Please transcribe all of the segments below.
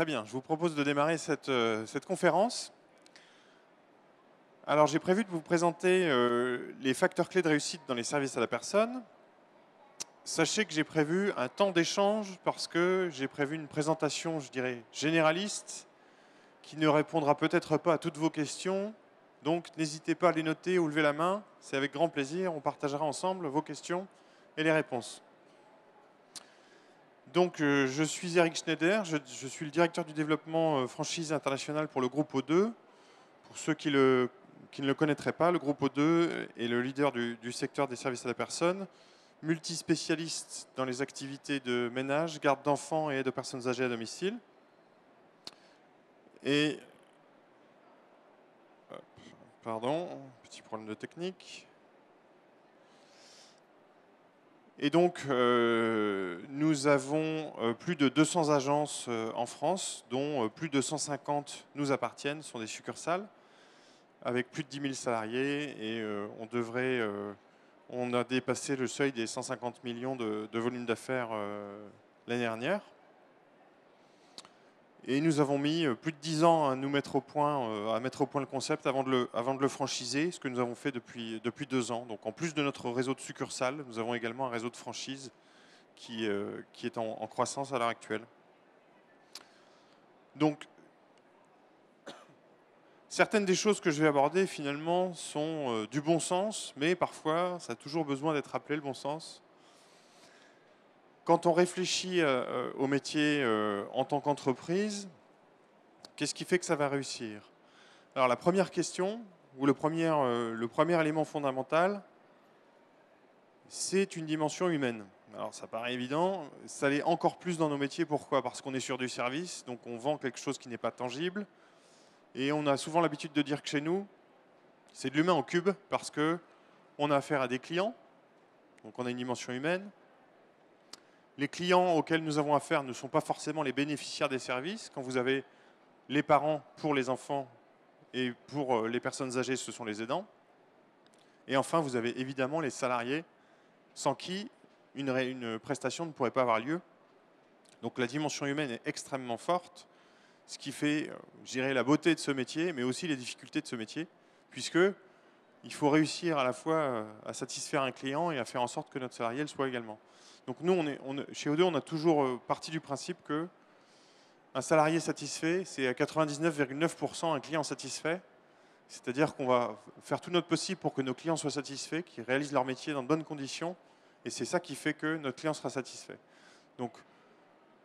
Très bien, je vous propose de démarrer cette, euh, conférence. Alors j'ai prévu de vous présenter euh, les facteurs clés de réussite dans les services à la personne. Sachez que j'ai prévu un temps d'échange parce que j'ai prévu une présentation, je dirais, généraliste, qui ne répondra peut-être pas à toutes vos questions. Donc n'hésitez pas à les noter ou lever la main, c'est avec grand plaisir, on partagera ensemble vos questions et les réponses. Donc, euh, je suis Eric Schneider, je, suis le directeur du développement euh, franchise internationale pour le groupe O2. Pour ceux qui, ne le connaîtraient pas, le groupe O2 est le leader du, secteur des services à la personne, multispécialiste dans les activités de ménage, garde d'enfants et de personnes âgées à domicile. Et. Pardon, petit problème de technique. Et donc, euh, nous avons euh, plus de 200 agences euh, en France, dont plus de 150 nous appartiennent, sont des succursales, avec plus de 10 000 salariés. Et on devrait, on a dépassé le seuil des 150 millions de, de volume d'affaires l'année dernière. Et nous avons mis euh, plus de 10 ans à, nous mettre au point, euh, à mettre au point le concept avant de le, avant franchiser, ce que nous avons fait depuis, deux ans. Donc en plus de notre réseau de succursales, nous avons également un réseau de franchise qui, euh, qui est en, croissance à l'heure actuelle. Donc certaines des choses que je vais aborder finalement sont du bon sens, mais parfois ça a toujours besoin d'être appelé le bon sens. Quand on réfléchit euh, euh, au métier euh, en tant qu'entreprise, qu'est-ce qui fait que ça va réussir? Alors la première question, ou le premier, élément fondamental, c'est une dimension humaine. Alors ça paraît évident, ça l'est encore plus dans nos métiers. Pourquoi? Parce qu'on est sur du service, donc on vend quelque chose qui n'est pas tangible. Et on a souvent l'habitude de dire que chez nous, c'est de l'humain en cube, parce que on a affaire à des clients, donc on a une dimension humaine. Les clients auxquels nous avons affaire ne sont pas forcément les bénéficiaires des services. Quand vous avez les parents pour les enfants et pour euh, les personnes âgées, ce sont les aidants. Et enfin, vous avez évidemment les salariés sans qui une, prestation ne pourrait pas avoir lieu. Donc la dimension humaine est extrêmement forte, ce qui fait, euh, je dirais, la beauté de ce métier, mais aussi les difficultés de ce métier, puisque il faut réussir à la fois euh, à satisfaire un client et à faire en sorte que notre salarié le soit également. Donc nous, chez O2, on a toujours euh, parti du principe que un salarié satisfait, c'est à 99,9% un client satisfait. C'est-à-dire qu'on va faire tout notre possible pour que nos clients soient satisfaits, qu'ils réalisent leur métier dans de bonnes conditions. Et c'est ça qui fait que notre client sera satisfait. Donc,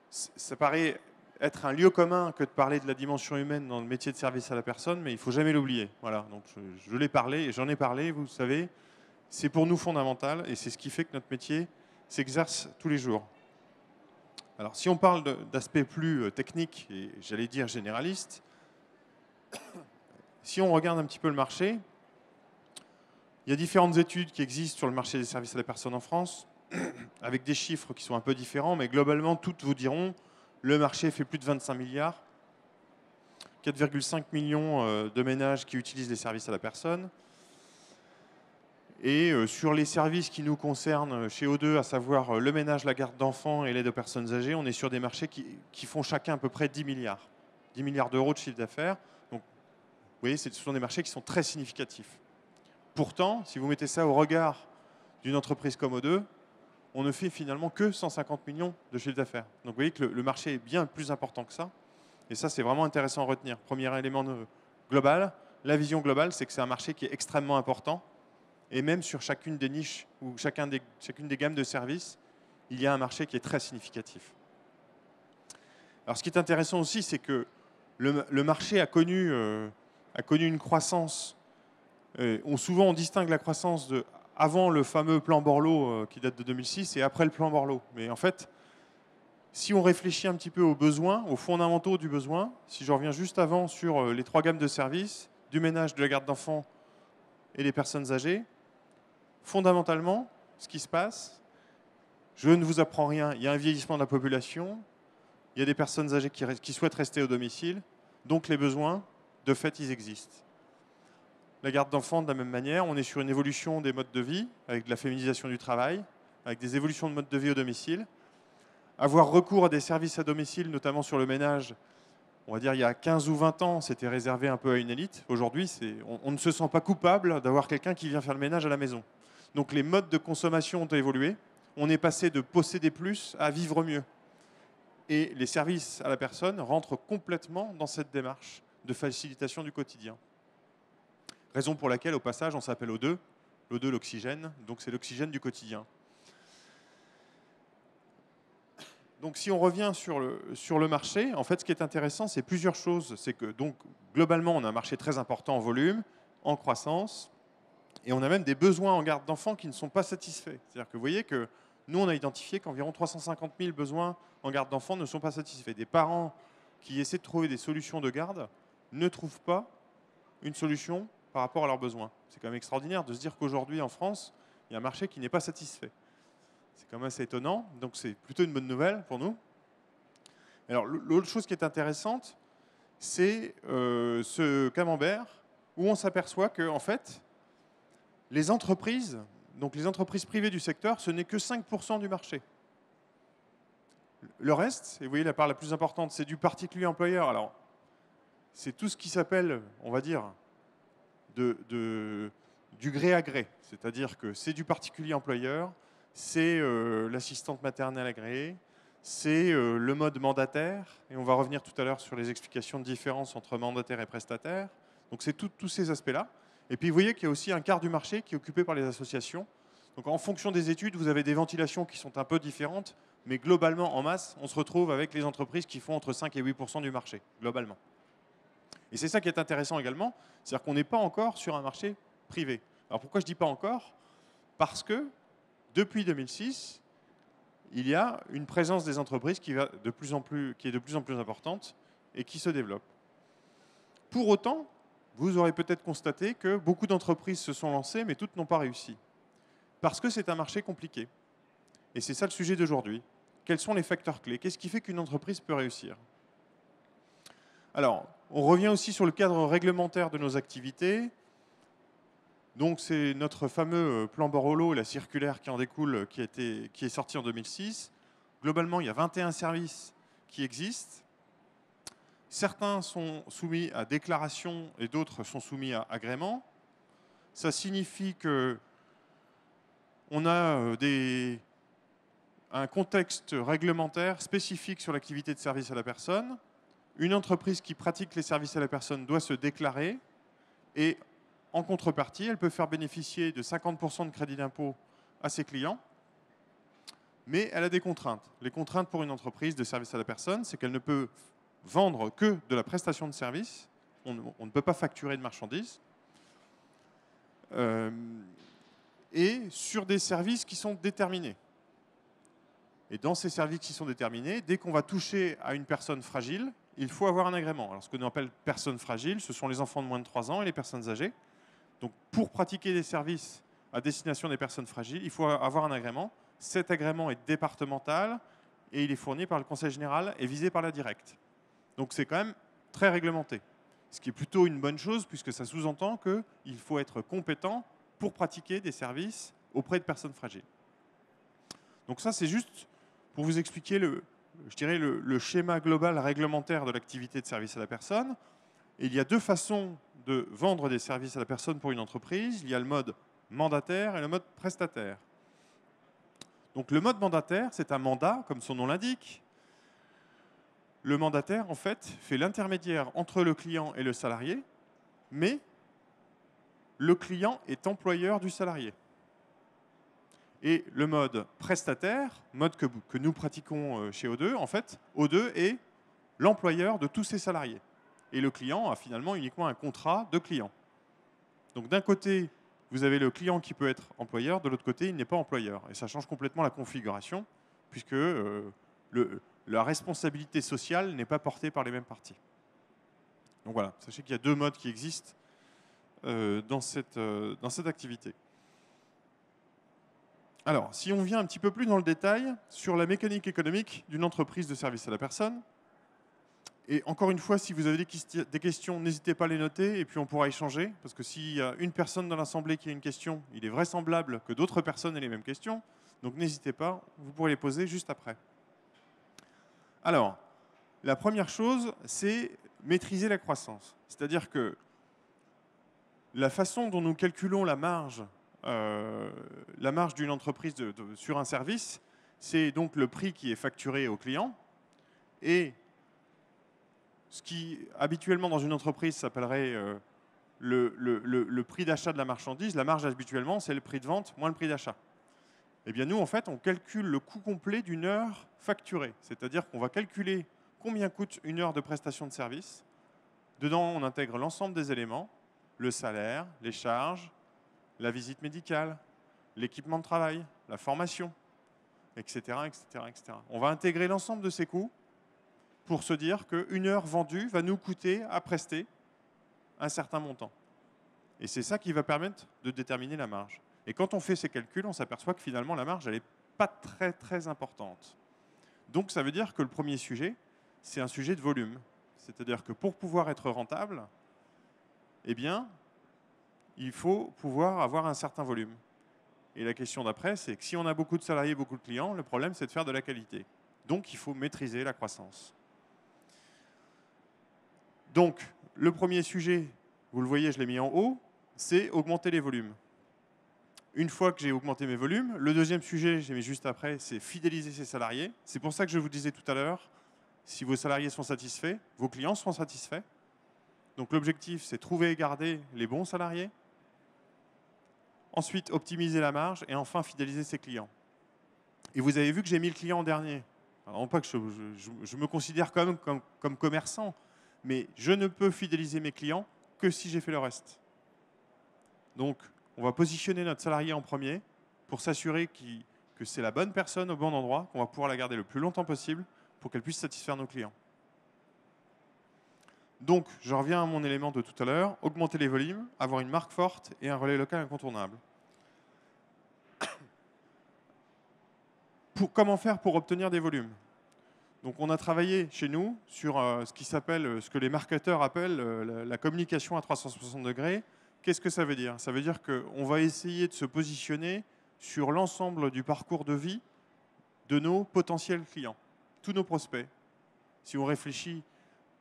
ça paraît être un lieu commun que de parler de la dimension humaine dans le métier de service à la personne, mais il ne faut jamais l'oublier. Voilà, donc je, je l'ai parlé et j'en ai parlé, vous savez, c'est pour nous fondamental et c'est ce qui fait que notre métier s'exerce tous les jours. Alors si on parle d'aspects plus euh, techniques et j'allais dire généralistes, si on regarde un petit peu le marché, il y a différentes études qui existent sur le marché des services à la personne en France, avec des chiffres qui sont un peu différents, mais globalement, toutes vous diront le marché fait plus de 25 milliards, 4,5 millions euh, de ménages qui utilisent les services à la personne, et euh, sur les services qui nous concernent euh, chez O2, à savoir euh, le ménage, la garde d'enfants et l'aide aux personnes âgées, on est sur des marchés qui, font chacun à peu près 10 milliards. 10 milliards d'euros de chiffre d'affaires. Donc, vous voyez, ce sont des marchés qui sont très significatifs. Pourtant, si vous mettez ça au regard d'une entreprise comme O2, on ne fait finalement que 150 millions de chiffre d'affaires. Donc vous voyez que le, marché est bien plus important que ça. Et ça, c'est vraiment intéressant à retenir. Premier élément global, la vision globale, c'est que c'est un marché qui est extrêmement important et même sur chacune des niches ou chacune des gammes de services, il y a un marché qui est très significatif. Alors ce qui est intéressant aussi, c'est que le, marché a connu, euh, a connu une croissance. Euh, on, souvent, on distingue la croissance de avant le fameux plan Borloo euh, qui date de 2006 et après le plan Borloo. Mais en fait, si on réfléchit un petit peu aux besoins, aux fondamentaux du besoin, si je reviens juste avant sur les trois gammes de services, du ménage, de la garde d'enfants et des personnes âgées, fondamentalement, ce qui se passe, je ne vous apprends rien, il y a un vieillissement de la population, il y a des personnes âgées qui, souhaitent rester au domicile, donc les besoins, de fait, ils existent. La garde d'enfants, de la même manière, on est sur une évolution des modes de vie, avec de la féminisation du travail, avec des évolutions de modes de vie au domicile. Avoir recours à des services à domicile, notamment sur le ménage, on va dire il y a 15 ou 20 ans, c'était réservé un peu à une élite. Aujourd'hui, on, on ne se sent pas coupable d'avoir quelqu'un qui vient faire le ménage à la maison. Donc les modes de consommation ont évolué. On est passé de posséder plus à vivre mieux. Et les services à la personne rentrent complètement dans cette démarche de facilitation du quotidien. Raison pour laquelle, au passage, on s'appelle O2. L'O2, l'oxygène, donc c'est l'oxygène du quotidien. Donc si on revient sur le, marché, en fait, ce qui est intéressant, c'est plusieurs choses. C'est que donc globalement, on a un marché très important en volume, en croissance, et on a même des besoins en garde d'enfants qui ne sont pas satisfaits. C'est-à-dire que vous voyez que nous, on a identifié qu'environ 350 000 besoins en garde d'enfants ne sont pas satisfaits. Des parents qui essaient de trouver des solutions de garde ne trouvent pas une solution par rapport à leurs besoins. C'est quand même extraordinaire de se dire qu'aujourd'hui, en France, il y a un marché qui n'est pas satisfait. C'est quand même assez étonnant, donc c'est plutôt une bonne nouvelle pour nous. Alors, l'autre chose qui est intéressante, c'est euh, ce camembert où on s'aperçoit que, en fait, les entreprises donc les entreprises privées du secteur, ce n'est que 5% du marché. Le reste, et vous voyez la part la plus importante, c'est du particulier employeur. Alors, c'est tout ce qui s'appelle, on va dire, du gré à gré. C'est-à-dire que c'est du particulier employeur, c'est euh, l'assistante maternelle agréée, c'est euh, le mode mandataire, et on va revenir tout à l'heure sur les explications de différence entre mandataire et prestataire. Donc c'est tous ces aspects-là. Et puis vous voyez qu'il y a aussi un quart du marché qui est occupé par les associations. Donc en fonction des études, vous avez des ventilations qui sont un peu différentes, mais globalement, en masse, on se retrouve avec les entreprises qui font entre 5 et 8 du marché, globalement. Et c'est ça qui est intéressant également, c'est-à-dire qu'on n'est pas encore sur un marché privé. Alors pourquoi je dis pas encore? Parce que depuis 2006, il y a une présence des entreprises qui, va de plus en plus, qui est de plus en plus importante et qui se développe. Pour autant, vous aurez peut-être constaté que beaucoup d'entreprises se sont lancées, mais toutes n'ont pas réussi. Parce que c'est un marché compliqué. Et c'est ça le sujet d'aujourd'hui. Quels sont les facteurs clés? Qu'est-ce qui fait qu'une entreprise peut réussir? Alors, on revient aussi sur le cadre réglementaire de nos activités. Donc, c'est notre fameux euh, plan Borolo, la circulaire qui en découle, qui, qui est sorti en 2006. Globalement, il y a 21 services qui existent Certains sont soumis à déclaration et d'autres sont soumis à agrément. Ça signifie que on a euh, un contexte réglementaire spécifique sur l'activité de service à la personne. Une entreprise qui pratique les services à la personne doit se déclarer et en contrepartie, elle peut faire bénéficier de 50% de crédit d'impôt à ses clients. Mais elle a des contraintes. Les contraintes pour une entreprise de service à la personne, c'est qu'elle ne peut vendre que de la prestation de service. On, ne peut pas facturer de marchandises. Euh, et sur des services qui sont déterminés. Et dans ces services qui sont déterminés, dès qu'on va toucher à une personne fragile, il faut avoir un agrément. Alors, ce que nous appelle personnes fragiles, ce sont les enfants de moins de 3 ans et les personnes âgées. Donc, pour pratiquer des services à destination des personnes fragiles, il faut avoir un agrément. Cet agrément est départemental et il est fourni par le Conseil général et visé par la directe. Donc c'est quand même très réglementé. Ce qui est plutôt une bonne chose puisque ça sous-entend qu'il faut être compétent pour pratiquer des services auprès de personnes fragiles. Donc ça, c'est juste pour vous expliquer le, je dirais le, schéma global réglementaire de l'activité de service à la personne. il y a deux façons de vendre des services à la personne pour une entreprise. Il y a le mode mandataire et le mode prestataire. Donc le mode mandataire, c'est un mandat, comme son nom l'indique, le mandataire, en fait, fait l'intermédiaire entre le client et le salarié, mais le client est employeur du salarié. Et le mode prestataire, mode que, nous pratiquons euh, chez O2, en fait, O2 est l'employeur de tous ses salariés. Et le client a finalement uniquement un contrat de client. Donc d'un côté, vous avez le client qui peut être employeur, de l'autre côté, il n'est pas employeur. Et ça change complètement la configuration, puisque euh, le, la responsabilité sociale n'est pas portée par les mêmes parties. Donc voilà, sachez qu'il y a deux modes qui existent euh, dans, cette, euh, dans cette activité. Alors, si on vient un petit peu plus dans le détail sur la mécanique économique d'une entreprise de service à la personne, et encore une fois, si vous avez des questions, n'hésitez pas à les noter et puis on pourra échanger. Parce que s'il y a une personne dans l'Assemblée qui a une question, il est vraisemblable que d'autres personnes aient les mêmes questions. Donc n'hésitez pas, vous pourrez les poser juste après. Alors, la première chose, c'est maîtriser la croissance. C'est-à-dire que la façon dont nous calculons la marge, euh, marge d'une entreprise sur un service, c'est donc le prix qui est facturé au client et ce qui habituellement dans une entreprise s'appellerait euh, le, prix d'achat de la marchandise, la marge habituellement c'est le prix de vente moins le prix d'achat. Eh bien nous en fait on calcule le coût complet d'une heure facturée, c'est-à-dire qu'on va calculer combien coûte une heure de prestation de service. Dedans on intègre l'ensemble des éléments, le salaire, les charges, la visite médicale, l'équipement de travail, la formation, etc., etc., etc. On va intégrer l'ensemble de ces coûts pour se dire qu'une heure vendue va nous coûter à prester un certain montant. Et c'est ça qui va permettre de déterminer la marge. Et quand on fait ces calculs, on s'aperçoit que finalement la marge, elle n'est pas très très importante. Donc ça veut dire que le premier sujet, c'est un sujet de volume. C'est-à-dire que pour pouvoir être rentable, eh bien, il faut pouvoir avoir un certain volume. Et la question d'après, c'est que si on a beaucoup de salariés, beaucoup de clients, le problème, c'est de faire de la qualité. Donc, il faut maîtriser la croissance. Donc, le premier sujet, vous le voyez, je l'ai mis en haut, c'est augmenter les volumes. Une fois que j'ai augmenté mes volumes, le deuxième sujet, j'ai mis juste après, c'est fidéliser ses salariés. C'est pour ça que je vous disais tout à l'heure, si vos salariés sont satisfaits, vos clients seront satisfaits. Donc l'objectif, c'est trouver et garder les bons salariés. Ensuite, optimiser la marge et enfin fidéliser ses clients. Et vous avez vu que j'ai mis le client en dernier. Pas que je, me considère comme, comme commerçant, mais je ne peux fidéliser mes clients que si j'ai fait le reste. Donc, on va positionner notre salarié en premier pour s'assurer que c'est la bonne personne au bon endroit, qu'on va pouvoir la garder le plus longtemps possible pour qu'elle puisse satisfaire nos clients. Donc, je reviens à mon élément de tout à l'heure, augmenter les volumes, avoir une marque forte et un relais local incontournable. Comment faire pour obtenir des volumes? Donc, on a travaillé chez nous sur euh, ce qui s'appelle, euh, ce que les marketeurs appellent euh, la, communication à 360 degrés. Qu'est-ce que ça veut dire? Ça veut dire qu'on va essayer de se positionner sur l'ensemble du parcours de vie de nos potentiels clients, tous nos prospects. Si on réfléchit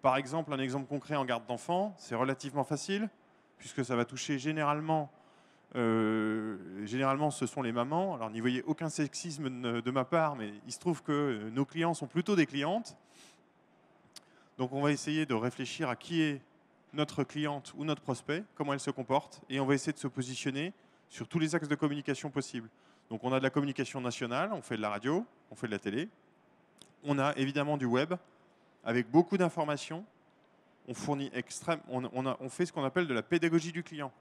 par exemple, un exemple concret en garde d'enfants, c'est relativement facile, puisque ça va toucher généralement, euh, généralement ce sont les mamans. Alors n'y voyez aucun sexisme de ma part, mais il se trouve que nos clients sont plutôt des clientes. Donc on va essayer de réfléchir à qui est notre cliente ou notre prospect, comment elle se comporte, et on va essayer de se positionner sur tous les axes de communication possibles. Donc on a de la communication nationale, on fait de la radio, on fait de la télé, on a évidemment du web, avec beaucoup d'informations. On, fournit extrême, on, fait ce qu'on appelle de la pédagogie du client.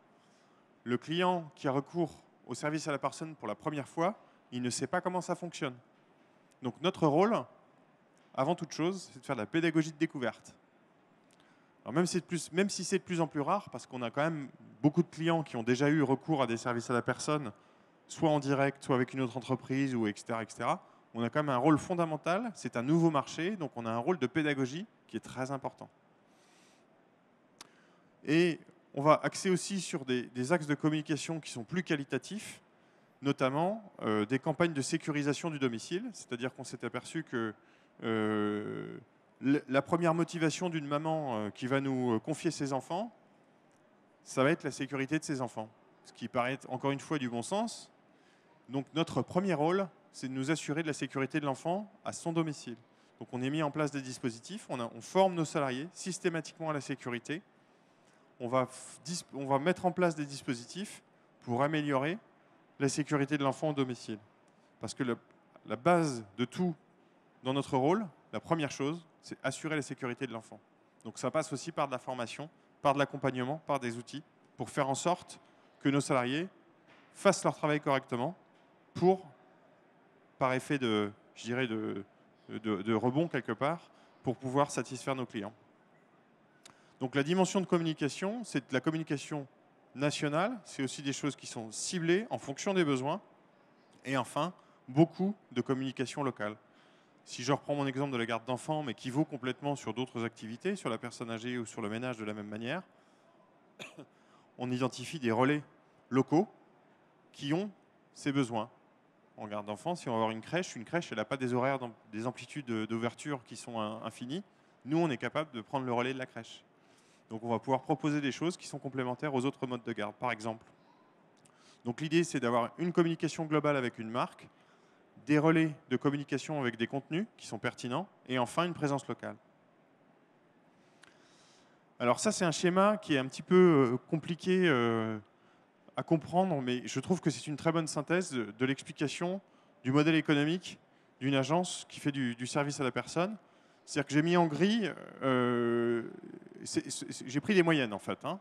Le client qui a recours au service à la personne pour la première fois, il ne sait pas comment ça fonctionne. Donc notre rôle, avant toute chose, c'est de faire de la pédagogie de découverte. Même si c'est de plus en plus rare, parce qu'on a quand même beaucoup de clients qui ont déjà eu recours à des services à la personne, soit en direct, soit avec une autre entreprise, ou etc., etc on a quand même un rôle fondamental. C'est un nouveau marché, donc on a un rôle de pédagogie qui est très important. Et on va axer aussi sur des, axes de communication qui sont plus qualitatifs, notamment euh, des campagnes de sécurisation du domicile. C'est-à-dire qu'on s'est aperçu que euh, la première motivation d'une maman euh, qui va nous confier ses enfants, ça va être la sécurité de ses enfants. Ce qui paraît encore une fois du bon sens. Donc notre premier rôle, c'est de nous assurer de la sécurité de l'enfant à son domicile. Donc on a mis en place des dispositifs, on, forme nos salariés systématiquement à la sécurité. On va mettre en place des dispositifs pour améliorer la sécurité de l'enfant au domicile. Parce que la base de tout dans notre rôle, la première chose, c'est assurer la sécurité de l'enfant. Donc ça passe aussi par de la formation, par de l'accompagnement, par des outils, pour faire en sorte que nos salariés fassent leur travail correctement pour par effet de, je dirais, de, de, rebond quelque part pour pouvoir satisfaire nos clients. Donc la dimension de communication, c'est de la communication nationale, c'est aussi des choses qui sont ciblées en fonction des besoins. Et enfin, beaucoup de communication locale. Si je reprends mon exemple de la garde d'enfants, mais qui vaut complètement sur d'autres activités, sur la personne âgée ou sur le ménage de la même manière, on identifie des relais locaux qui ont ces besoins en garde d'enfants, si on va avoir une crèche, une crèche, elle n'a pas des horaires, des amplitudes d'ouverture qui sont infinies. Nous, on est capable de prendre le relais de la crèche. Donc on va pouvoir proposer des choses qui sont complémentaires aux autres modes de garde, par exemple. Donc l'idée, c'est d'avoir une communication globale avec une marque, des relais de communication avec des contenus qui sont pertinents, et enfin une présence locale. Alors ça, c'est un schéma qui est un petit peu euh, compliqué euh, à comprendre, mais je trouve que c'est une très bonne synthèse de, l'explication du modèle économique d'une agence qui fait du, service à la personne. C'est-à-dire que j'ai mis en gris, euh, j'ai pris des moyennes en fait. Hein.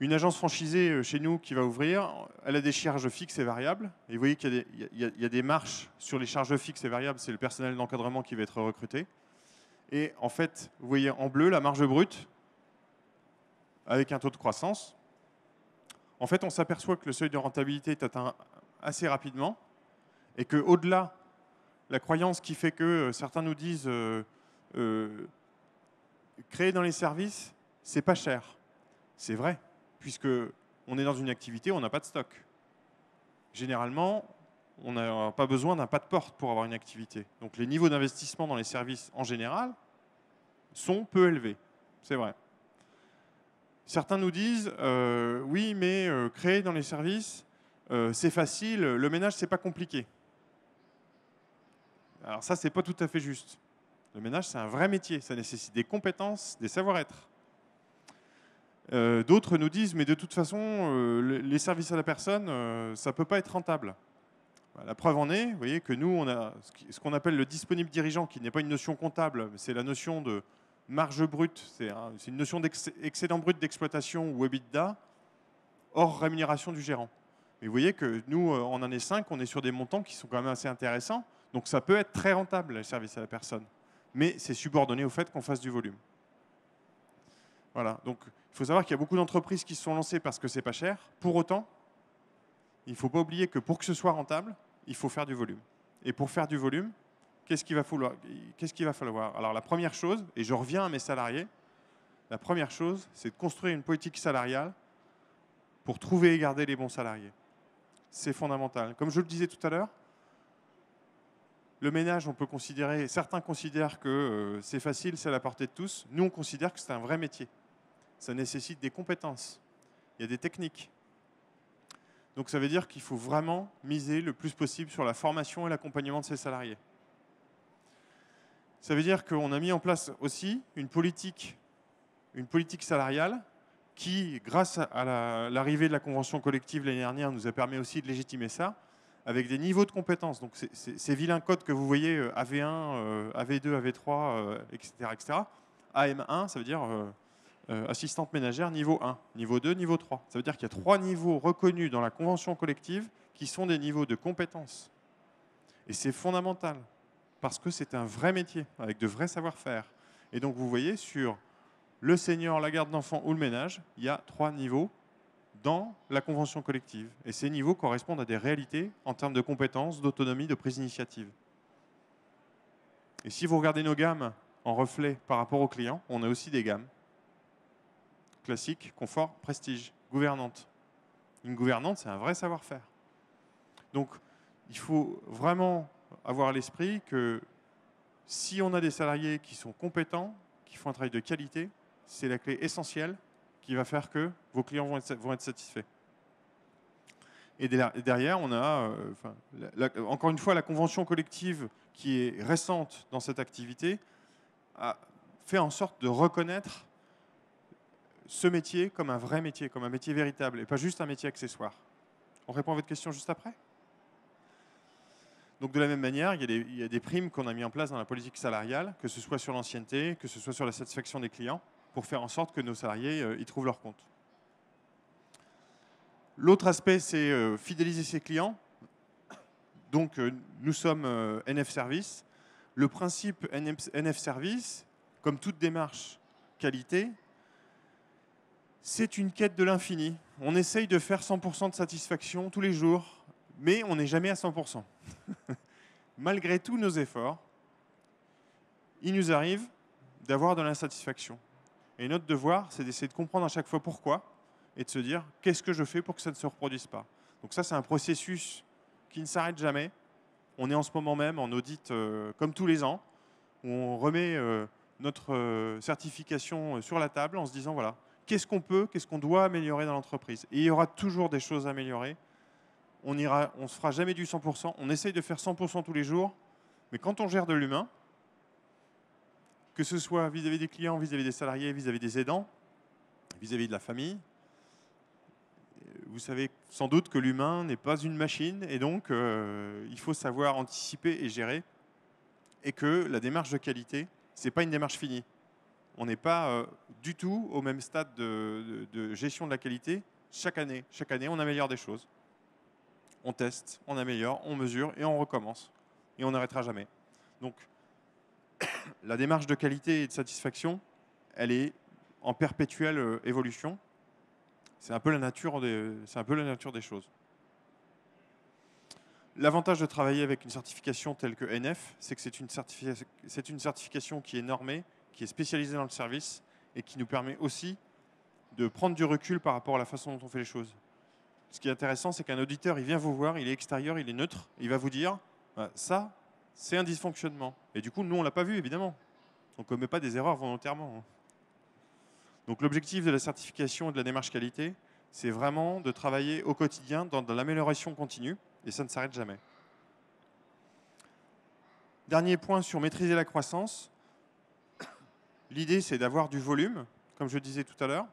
Une agence franchisée euh, chez nous qui va ouvrir, elle a des charges fixes et variables. Et vous voyez qu'il y, a des marches sur les charges fixes et variables, c'est le personnel d'encadrement qui va être recruté. Et en fait, vous voyez en bleu la marge brute avec un taux de croissance. En fait, on s'aperçoit que le seuil de rentabilité est atteint assez rapidement et qu'au-delà, la croyance qui fait que euh, certains nous disent euh, créer dans les services, c'est pas cher. C'est vrai puisque on est dans une activité, on n'a pas de stock. Généralement, on n'a pas besoin d'un pas de porte pour avoir une activité. Donc les niveaux d'investissement dans les services en général sont peu élevés. C'est vrai. Certains nous disent euh, oui, mais euh, créer dans les services, euh, c'est facile, le ménage, c'est pas compliqué. Alors ça, c'est pas tout à fait juste. Le ménage, c'est un vrai métier, ça nécessite des compétences, des savoir-être. Euh, d'autres nous disent, mais de toute façon, euh, les services à la personne, euh, ça ne peut pas être rentable. La preuve en est, vous voyez que nous, on a ce qu'on appelle le disponible dirigeant, qui n'est pas une notion comptable, c'est la notion de marge brute, c'est une notion d'excédent brut d'exploitation ou EBITDA, hors rémunération du gérant. Et vous voyez que nous, en année 5, on est sur des montants qui sont quand même assez intéressants, donc ça peut être très rentable, les services à la personne. Mais c'est subordonné au fait qu'on fasse du volume. Donc il faut savoir qu'il y a beaucoup d'entreprises qui se sont lancées parce que c'est pas cher. Pour autant, il ne faut pas oublier que pour que ce soit rentable, il faut faire du volume. Et pour faire du volume, qu'est-ce qu'il va va falloir? Alors la première chose, et je reviens à mes salariés, la première chose, c'est de construire une politique salariale pour trouver et garder les bons salariés. C'est fondamental. Comme je le disais tout à l'heure, le ménage, on peut considérer, certains considèrent que euh, c'est facile, c'est à la portée de tous. Nous, on considère que c'est un vrai métier ça nécessite des compétences, il y a des techniques. Donc ça veut dire qu'il faut vraiment miser le plus possible sur la formation et l'accompagnement de ses salariés. Ça veut dire qu'on a mis en place aussi une politique, une politique salariale qui, grâce à l'arrivée de la convention collective l'année dernière, nous a permis aussi de légitimer ça, avec des niveaux de compétences. Donc ces vilains codes que vous voyez, AV1, AV2, AV3, etc., etc., AM1, ça veut dire euh, assistante ménagère niveau 1, niveau 2, niveau 3. Ça veut dire qu'il y a trois niveaux reconnus dans la convention collective qui sont des niveaux de compétences. Et c'est fondamental, parce que c'est un vrai métier, avec de vrais savoir-faire. Et donc vous voyez, sur le senior, la garde d'enfants ou le ménage, il y a trois niveaux dans la convention collective. Et ces niveaux correspondent à des réalités en termes de compétences, d'autonomie, de prise d'initiative. Et si vous regardez nos gammes en reflet par rapport aux clients, on a aussi des gammes classique, confort, prestige, gouvernante. Une gouvernante, c'est un vrai savoir-faire. Donc, il faut vraiment avoir l'esprit que si on a des salariés qui sont compétents, qui font un travail de qualité, c'est la clé essentielle qui va faire que vos clients vont être, satisfaits. Et derrière, on a, euh, encore une fois, la convention collective qui est récente dans cette activité a fait en sorte de reconnaître ce métier comme un vrai métier, comme un métier véritable, et pas juste un métier accessoire. On répond à votre question juste après? Donc de la même manière, il y a des, primes qu'on a mis en place dans la politique salariale, que ce soit sur l'ancienneté, que ce soit sur la satisfaction des clients, pour faire en sorte que nos salariés euh, y trouvent leur compte. L'autre aspect, c'est euh, fidéliser ses clients. Donc euh, nous sommes NF Service. Le principe NF Service, comme toute démarche qualité, c'est une quête de l'infini. On essaye de faire 100% de satisfaction tous les jours, mais on n'est jamais à 100%. Malgré tous nos efforts, il nous arrive d'avoir de l'insatisfaction. Et notre devoir, c'est d'essayer de comprendre à chaque fois pourquoi et de se dire qu'est-ce que je fais pour que ça ne se reproduise pas? Donc ça, c'est un processus qui ne s'arrête jamais. On est en ce moment même en audit, euh, comme tous les ans, où on remet euh, notre euh, certification sur la table en se disant, voilà, qu'est-ce qu'on peut, qu'est-ce qu'on doit améliorer dans l'entreprise Et il y aura toujours des choses à améliorer. On ne on se fera jamais du 100%. On essaye de faire 100% tous les jours. Mais quand on gère de l'humain, que ce soit vis-à-vis des clients, vis-à-vis des salariés, vis-à-vis des aidants, vis-à-vis de la famille, vous savez sans doute que l'humain n'est pas une machine et donc euh, il faut savoir anticiper et gérer et que la démarche de qualité, ce n'est pas une démarche finie. On n'est pas euh, du tout au même stade de, gestion de la qualité chaque année. Chaque année, on améliore des choses. On teste, on améliore, on mesure et on recommence. Et on n'arrêtera jamais. Donc, la démarche de qualité et de satisfaction, elle est en perpétuelle euh, évolution. C'est un, peu la nature des, choses. L'avantage de travailler avec une certification telle que NF, c'est que c'est une, certification qui est normée, qui est spécialisée dans le service et qui nous permet aussi de prendre du recul par rapport à la façon dont on fait les choses. Ce qui est intéressant, c'est qu'un auditeur, il vient vous voir, il est extérieur, il est neutre, il va vous dire, bah, ça, c'est un dysfonctionnement. Et du coup, nous, on ne l'a pas vu, évidemment. On ne commet pas des erreurs volontairement. Hein. Donc l'objectif de la certification et de la démarche qualité, c'est vraiment de travailler au quotidien dans de l'amélioration continue, et ça ne s'arrête jamais. Dernier point sur maîtriser la croissance. L'idée, c'est d'avoir du volume, comme je disais tout à l'heure.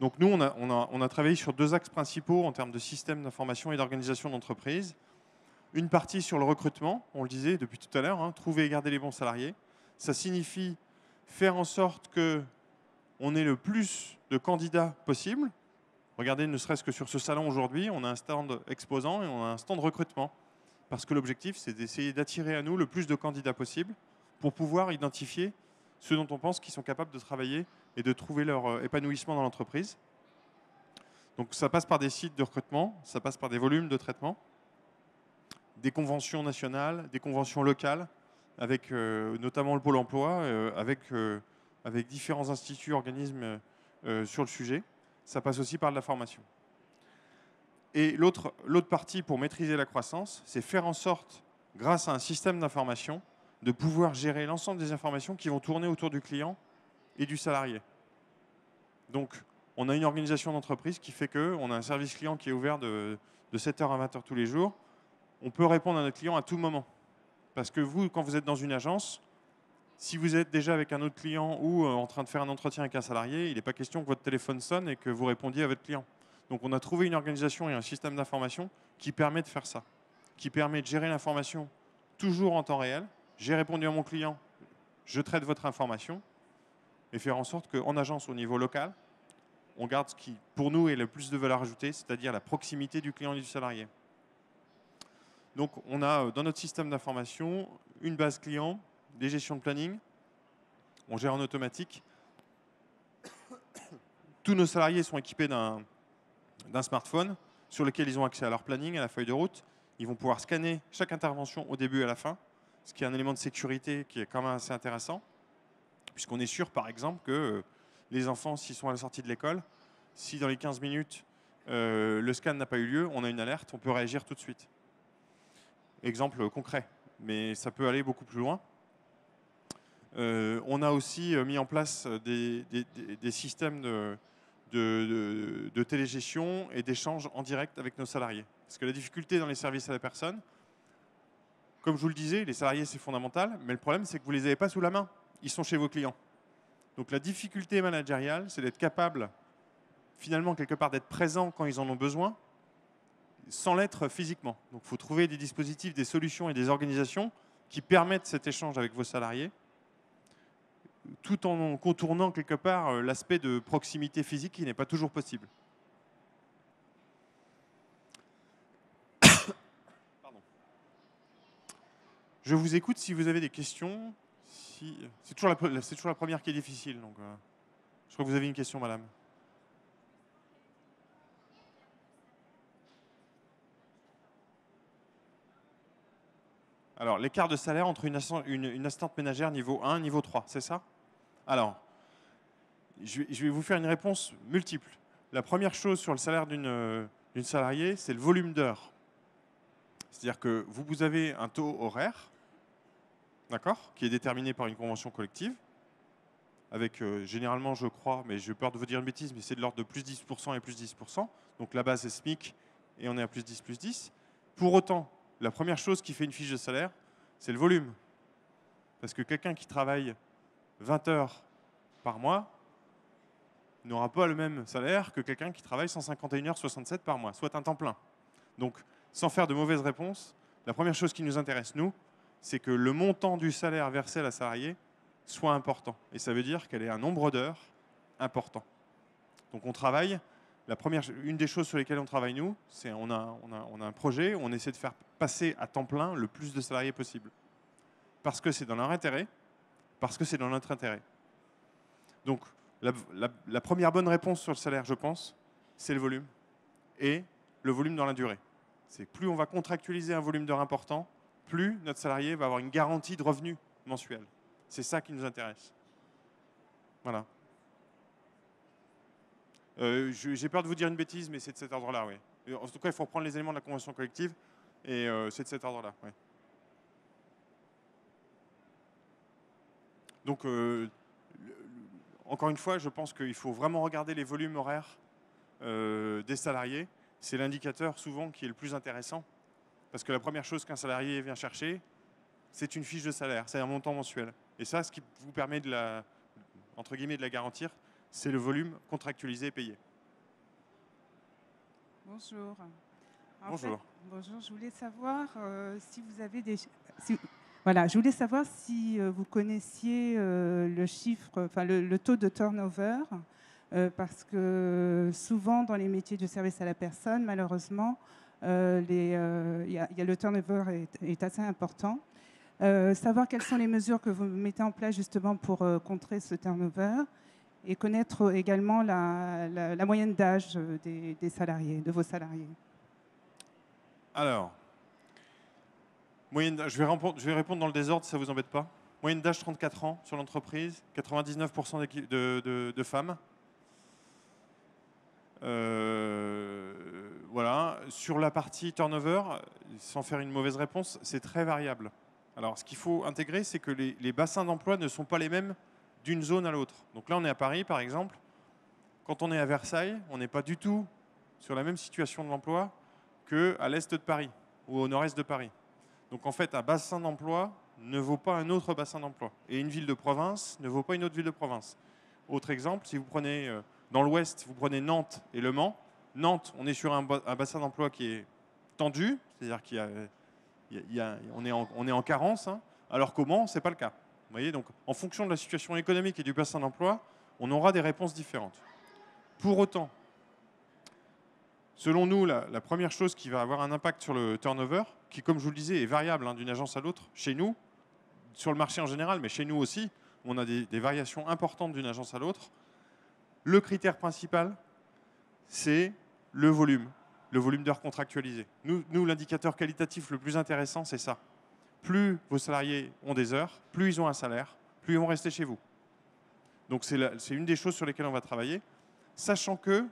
Donc nous, on a, travaillé sur deux axes principaux en termes de système d'information et d'organisation d'entreprise. Une partie sur le recrutement, on le disait depuis tout à l'heure, hein, trouver et garder les bons salariés. Ça signifie faire en sorte que on ait le plus de candidats possible. Regardez, ne serait-ce que sur ce salon aujourd'hui, on a un stand exposant et on a un stand recrutement. Parce que l'objectif, c'est d'essayer d'attirer à nous le plus de candidats possible pour pouvoir identifier ceux dont on pense qu'ils sont capables de travailler et de trouver leur euh, épanouissement dans l'entreprise. Donc ça passe par des sites de recrutement, ça passe par des volumes de traitement, des conventions nationales, des conventions locales, avec euh, notamment le pôle emploi, euh, avec avec différents instituts, organismes sur le sujet. Ça passe aussi par de la formation. Et l'autre partie pour maîtriser la croissance, c'est faire en sorte, grâce à un système d'information, de pouvoir gérer l'ensemble des informations qui vont tourner autour du client et du salarié. Donc, on a une organisation d'entreprise qui fait qu'on a un service client qui est ouvert de, de 7h à 20h tous les jours. On peut répondre à notre client à tout moment. Parce que vous, quand vous êtes dans une agence, si vous êtes déjà avec un autre client ou euh, en train de faire un entretien avec un salarié, il n'est pas question que votre téléphone sonne et que vous répondiez à votre client. Donc on a trouvé une organisation et un système d'information qui permet de faire ça, qui permet de gérer l'information toujours en temps réel. J'ai répondu à mon client, je traite votre information et faire en sorte qu'en agence au niveau local, on garde ce qui pour nous est le plus de valeur ajoutée, c'est-à-dire la proximité du client et du salarié. Donc on a euh, dans notre système d'information une base client des gestions de planning. On gère en automatique. Tous nos salariés sont équipés d'un smartphone sur lequel ils ont accès à leur planning, à la feuille de route. Ils vont pouvoir scanner chaque intervention au début et à la fin, ce qui est un élément de sécurité qui est quand même assez intéressant, puisqu'on est sûr, par exemple, que euh, les enfants, s'ils sont à la sortie de l'école, si dans les 15 minutes, euh, le scan n'a pas eu lieu, on a une alerte, on peut réagir tout de suite. Exemple concret, mais ça peut aller beaucoup plus loin. Euh, on a aussi mis en place des, systèmes de, télégestion et d'échange en direct avec nos salariés. Parce que la difficulté dans les services à la personne, comme je vous le disais, les salariés c'est fondamental, mais le problème c'est que vous ne les avez pas sous la main. Ils sont chez vos clients. Donc la difficulté managériale, c'est d'être capable, finalement, quelque part, d'être présent quand ils en ont besoin, sans l'être physiquement. Donc il faut trouver des dispositifs, des solutions et des organisations qui permettent cet échange avec vos salariés tout en contournant quelque part euh, l'aspect de proximité physique qui n'est pas toujours possible. Je vous écoute si vous avez des questions. C'est toujours, la première qui est difficile. Euh, je crois que vous avez une question, madame. Alors, l'écart de salaire entre une, assistante ménagère niveau 1 et niveau 3, c'est ça? Alors, je vais, vous faire une réponse multiple. La première chose sur le salaire d'une salariée, c'est le volume d'heures. C'est-à-dire que vous avez un taux horaire, d'accord Qui est déterminé par une convention collective, avec euh, généralement, je crois, mais j'ai peur de vous dire une bêtise, mais c'est de l'ordre de plus 10% et plus 10%. Donc la base est SMIC et on est à plus 10, plus 10. Pour autant, la première chose qui fait une fiche de salaire, c'est le volume. Parce que quelqu'un qui travaille 20 heures par mois n'aura pas le même salaire que quelqu'un qui travaille 151 heures 67 par mois, soit un temps plein. Donc, sans faire de mauvaises réponses, la première chose qui nous intéresse, nous, c'est que le montant du salaire versé à la salariée soit important. Et ça veut dire qu'elle ait un nombre d'heures important. Donc on travaille, la première, une des choses sur lesquelles on travaille nous, c'est on a, on, a, on a un projet on essaie de faire passer à temps plein le plus de salariés possible. Parce que c'est dans leur intérêt, parce que c'est dans notre intérêt. Donc la, la, première bonne réponse sur le salaire, je pense, c'est le volume. Et le volume dans la durée. C'est plus on va contractualiser un volume d'heures important, plus notre salarié va avoir une garantie de revenus mensuels. C'est ça qui nous intéresse. Voilà. Euh, j'ai peur de vous dire une bêtise, mais c'est de cet ordre-là, oui. En tout cas, il faut reprendre les éléments de la convention collective, et euh, c'est de cet ordre-là, oui. Donc, euh, encore une fois, je pense qu'il faut vraiment regarder les volumes horaires des salariés. C'est l'indicateur souvent qui est le plus intéressant, parce que la première chose qu'un salarié vient chercher, c'est une fiche de salaire, c'est un montant mensuel. Et ça, ce qui vous permet de la, entre guillemets, de la garantir, c'est le volume contractualisé et payé. Bonjour. bonjour. bonjour. Je voulais savoir euh, si vous avez des. voilà, je voulais savoir si euh, vous connaissiez euh, le chiffre, enfin le, taux de turnover, parce que souvent dans les métiers de service à la personne, malheureusement, y, a le turnover est assez important. Euh, savoir quelles sont les mesures que vous mettez en place justement pour euh, contrer ce turnover et connaître également la, moyenne d'âge des, salariés, de vos salariés. Alors, moyenne je, vais répondre, je vais répondre dans le désordre, ça ne vous embête pas. Moyenne d'âge 34 ans sur l'entreprise, 99% de, de, femmes. Euh, voilà. Sur la partie turnover, sans faire une mauvaise réponse, c'est très variable. Alors, ce qu'il faut intégrer, c'est que les, bassins d'emploi ne sont pas les mêmes d'une zone à l'autre. Donc là, on est à Paris, par exemple. Quand on est à Versailles, on n'est pas du tout sur la même situation de l'emploi qu'à l'est de Paris ou au nord-est de Paris. Donc en fait, un bassin d'emploi ne vaut pas un autre bassin d'emploi. Et une ville de province ne vaut pas une autre ville de province. Autre exemple, si vous prenez euh, dans l'ouest, vous prenez Nantes et Le Mans. Nantes, on est sur un, bassin d'emploi qui est tendu, c'est-à-dire qu'il y a on, est en, on, est en, carence, hein, alors qu'au Mans, ce n'est pas le cas. Vous voyez, donc en fonction de la situation économique et du bassin d'emploi, on aura des réponses différentes. Pour autant, selon nous, la, première chose qui va avoir un impact sur le turnover, qui, comme je vous le disais, est variable hein, d'une agence à l'autre, chez nous, sur le marché en général, mais chez nous aussi, on a des variations importantes d'une agence à l'autre. Le critère principal, c'est le volume le volume d'heures contractualisées. Nous, l'indicateur qualitatif le plus intéressant, c'est ça. Plus vos salariés ont des heures, plus ils ont un salaire, plus ils vont rester chez vous. Donc c'est une des choses sur lesquelles on va travailler, sachant que,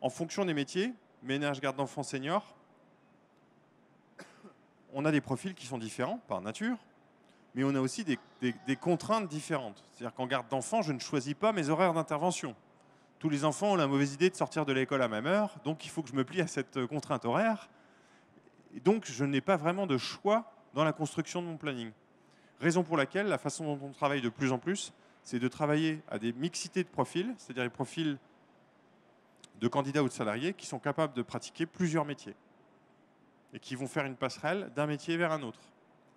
en fonction des métiers, ménage, garde d'enfants, seniors, on a des profils qui sont différents par nature, mais on a aussi des, des contraintes différentes. C'est-à-dire qu'en garde d'enfants, je ne choisis pas mes horaires d'intervention tous les enfants ont la mauvaise idée de sortir de l'école à même heure, donc il faut que je me plie à cette euh, contrainte horaire. Et donc je n'ai pas vraiment de choix dans la construction de mon planning. Raison pour laquelle la façon dont on travaille de plus en plus, c'est de travailler à des mixités de profils, c'est-à-dire des profils de candidats ou de salariés qui sont capables de pratiquer plusieurs métiers et qui vont faire une passerelle d'un métier vers un autre.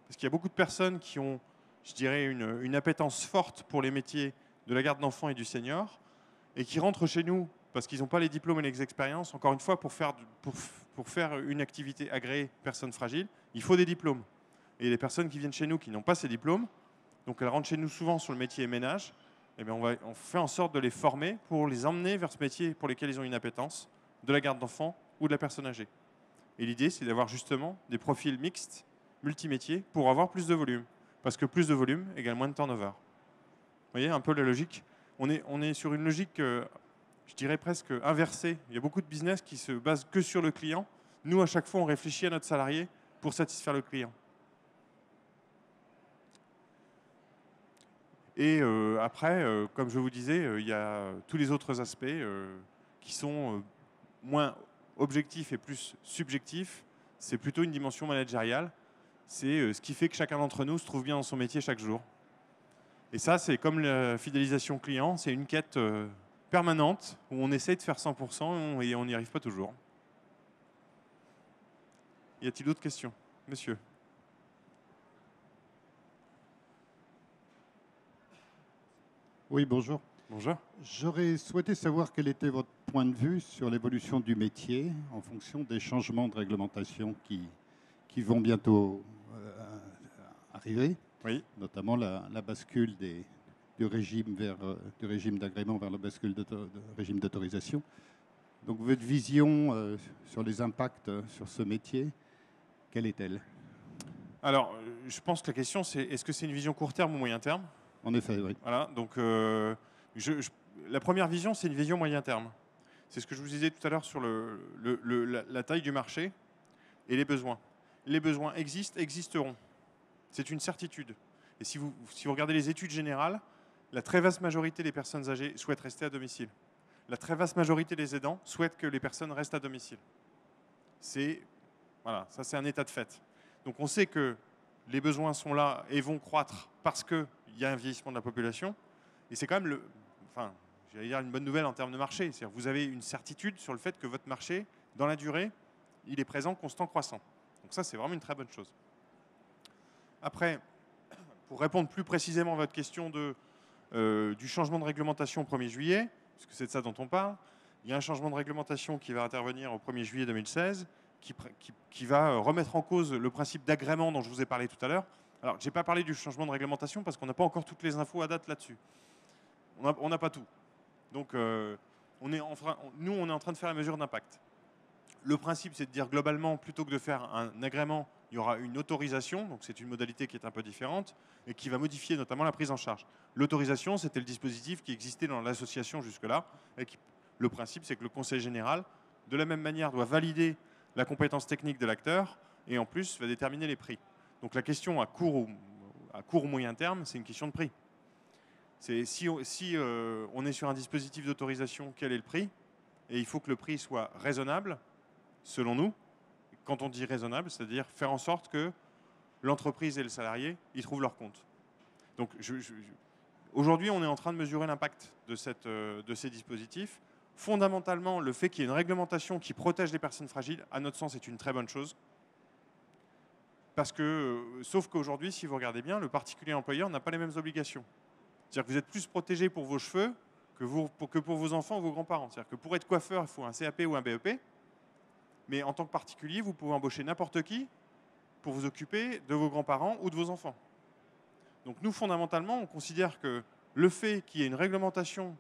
Parce qu'il y a beaucoup de personnes qui ont, je dirais, une, une appétence forte pour les métiers de la garde d'enfants et du senior, et qui rentrent chez nous parce qu'ils n'ont pas les diplômes et les expériences, encore une fois, pour faire, pour, pour faire une activité agréée personnes fragiles, il faut des diplômes. Et les personnes qui viennent chez nous qui n'ont pas ces diplômes, donc elles rentrent chez nous souvent sur le métier ménage, eh bien on, va, on fait en sorte de les former pour les emmener vers ce métier pour lequel ils ont une appétence, de la garde d'enfants ou de la personne âgée. Et l'idée, c'est d'avoir justement des profils mixtes, multimétiers, pour avoir plus de volume. Parce que plus de volume égale moins de turnover. Vous voyez un peu la logique? On est, sur une logique, euh, je dirais presque inversée. Il y a beaucoup de business qui se basent que sur le client. Nous, à chaque fois, on réfléchit à notre salarié pour satisfaire le client. Et après, comme je vous disais, il y a tous les autres aspects qui sont moins objectifs et plus subjectifs. C'est plutôt une dimension managériale. C'est ce qui fait que chacun d'entre nous se trouve bien dans son métier chaque jour. Et ça, c'est comme la fidélisation client, c'est une quête permanente où on essaye de faire 100% et on n'y arrive pas toujours. Y a-t-il d'autres questions? Monsieur? Oui, bonjour. Bonjour. J'aurais souhaité savoir quel était votre point de vue sur l'évolution du métier en fonction des changements de réglementation qui, qui vont bientôt euh, arriver. Oui. Notamment la, bascule des, du régime vers euh, du régime d'agrément vers la bascule de, régime d'autorisation. Donc votre vision euh, sur les impacts sur ce métier, quelle est-elle? Alors, je pense que la question c'est est-ce que c'est une vision court terme ou moyen terme? En effet, oui. Voilà, donc euh, la première vision, c'est une vision moyen terme. C'est ce que je vous disais tout à l'heure sur le, la, taille du marché et les besoins. Les besoins existent, existeront. C'est une certitude. Et si vous, regardez les études générales, la très vaste majorité des personnes âgées souhaitent rester à domicile. La très vaste majorité des aidants souhaitent que les personnes restent à domicile. C'est voilà, ça c'est un état de fait. Donc on sait que les besoins sont là et vont croître parce que il y a un vieillissement de la population. Et c'est quand même le, enfin, dire une bonne nouvelle en termes de marché. C'est-à-dire vous avez une certitude sur le fait que votre marché, dans la durée, il est présent, constant, croissant. Donc ça, c'est vraiment une très bonne chose. Après, pour répondre plus précisément à votre question de, euh, du changement de réglementation au 1er juillet, parce que c'est de ça dont on parle, il y a un changement de réglementation qui va intervenir au 1er juillet 2016, qui, va remettre en cause le principe d'agrément dont je vous ai parlé tout à l'heure. Alors, je n'ai pas parlé du changement de réglementation parce qu'on n'a pas encore toutes les infos à date là-dessus. On n'a pas tout. Donc, euh, nous, on est en train de faire la mesure d'impact. Le principe, c'est de dire globalement, plutôt que de faire un agrément, il y aura une autorisation, donc c'est une modalité qui est un peu différente, et qui va modifier notamment la prise en charge. L'autorisation, c'était le dispositif qui existait dans l'association jusque-là, le principe, c'est que le Conseil général, de la même manière, doit valider la compétence technique de l'acteur, et en plus, va déterminer les prix. Donc la question à court ou, à moyen terme, c'est une question de prix. C'est si, si euh, on est sur un dispositif d'autorisation, quel est le prix? Et il faut que le prix soit raisonnable, selon nous. Quand on dit raisonnable, c'est-à-dire faire en sorte que l'entreprise et le salarié y trouvent leur compte. Donc aujourd'hui, on est en train de mesurer l'impact de, euh, de ces dispositifs. Fondamentalement, le fait qu'il y ait une réglementation qui protège les personnes fragiles, à notre sens, est une très bonne chose. Parce que, euh, sauf qu'aujourd'hui, si vous regardez bien, le particulier employeur n'a pas les mêmes obligations. C'est-à-dire que vous êtes plus protégé pour vos cheveux que, pour, que pour vos enfants ou vos grands-parents. C'est-à-dire que pour être coiffeur, il faut un CAP ou un BEP. Mais en tant que particulier, vous pouvez embaucher n'importe qui pour vous occuper de vos grands-parents ou de vos enfants. Donc nous, fondamentalement, on considère que le fait qu'il y ait une réglementation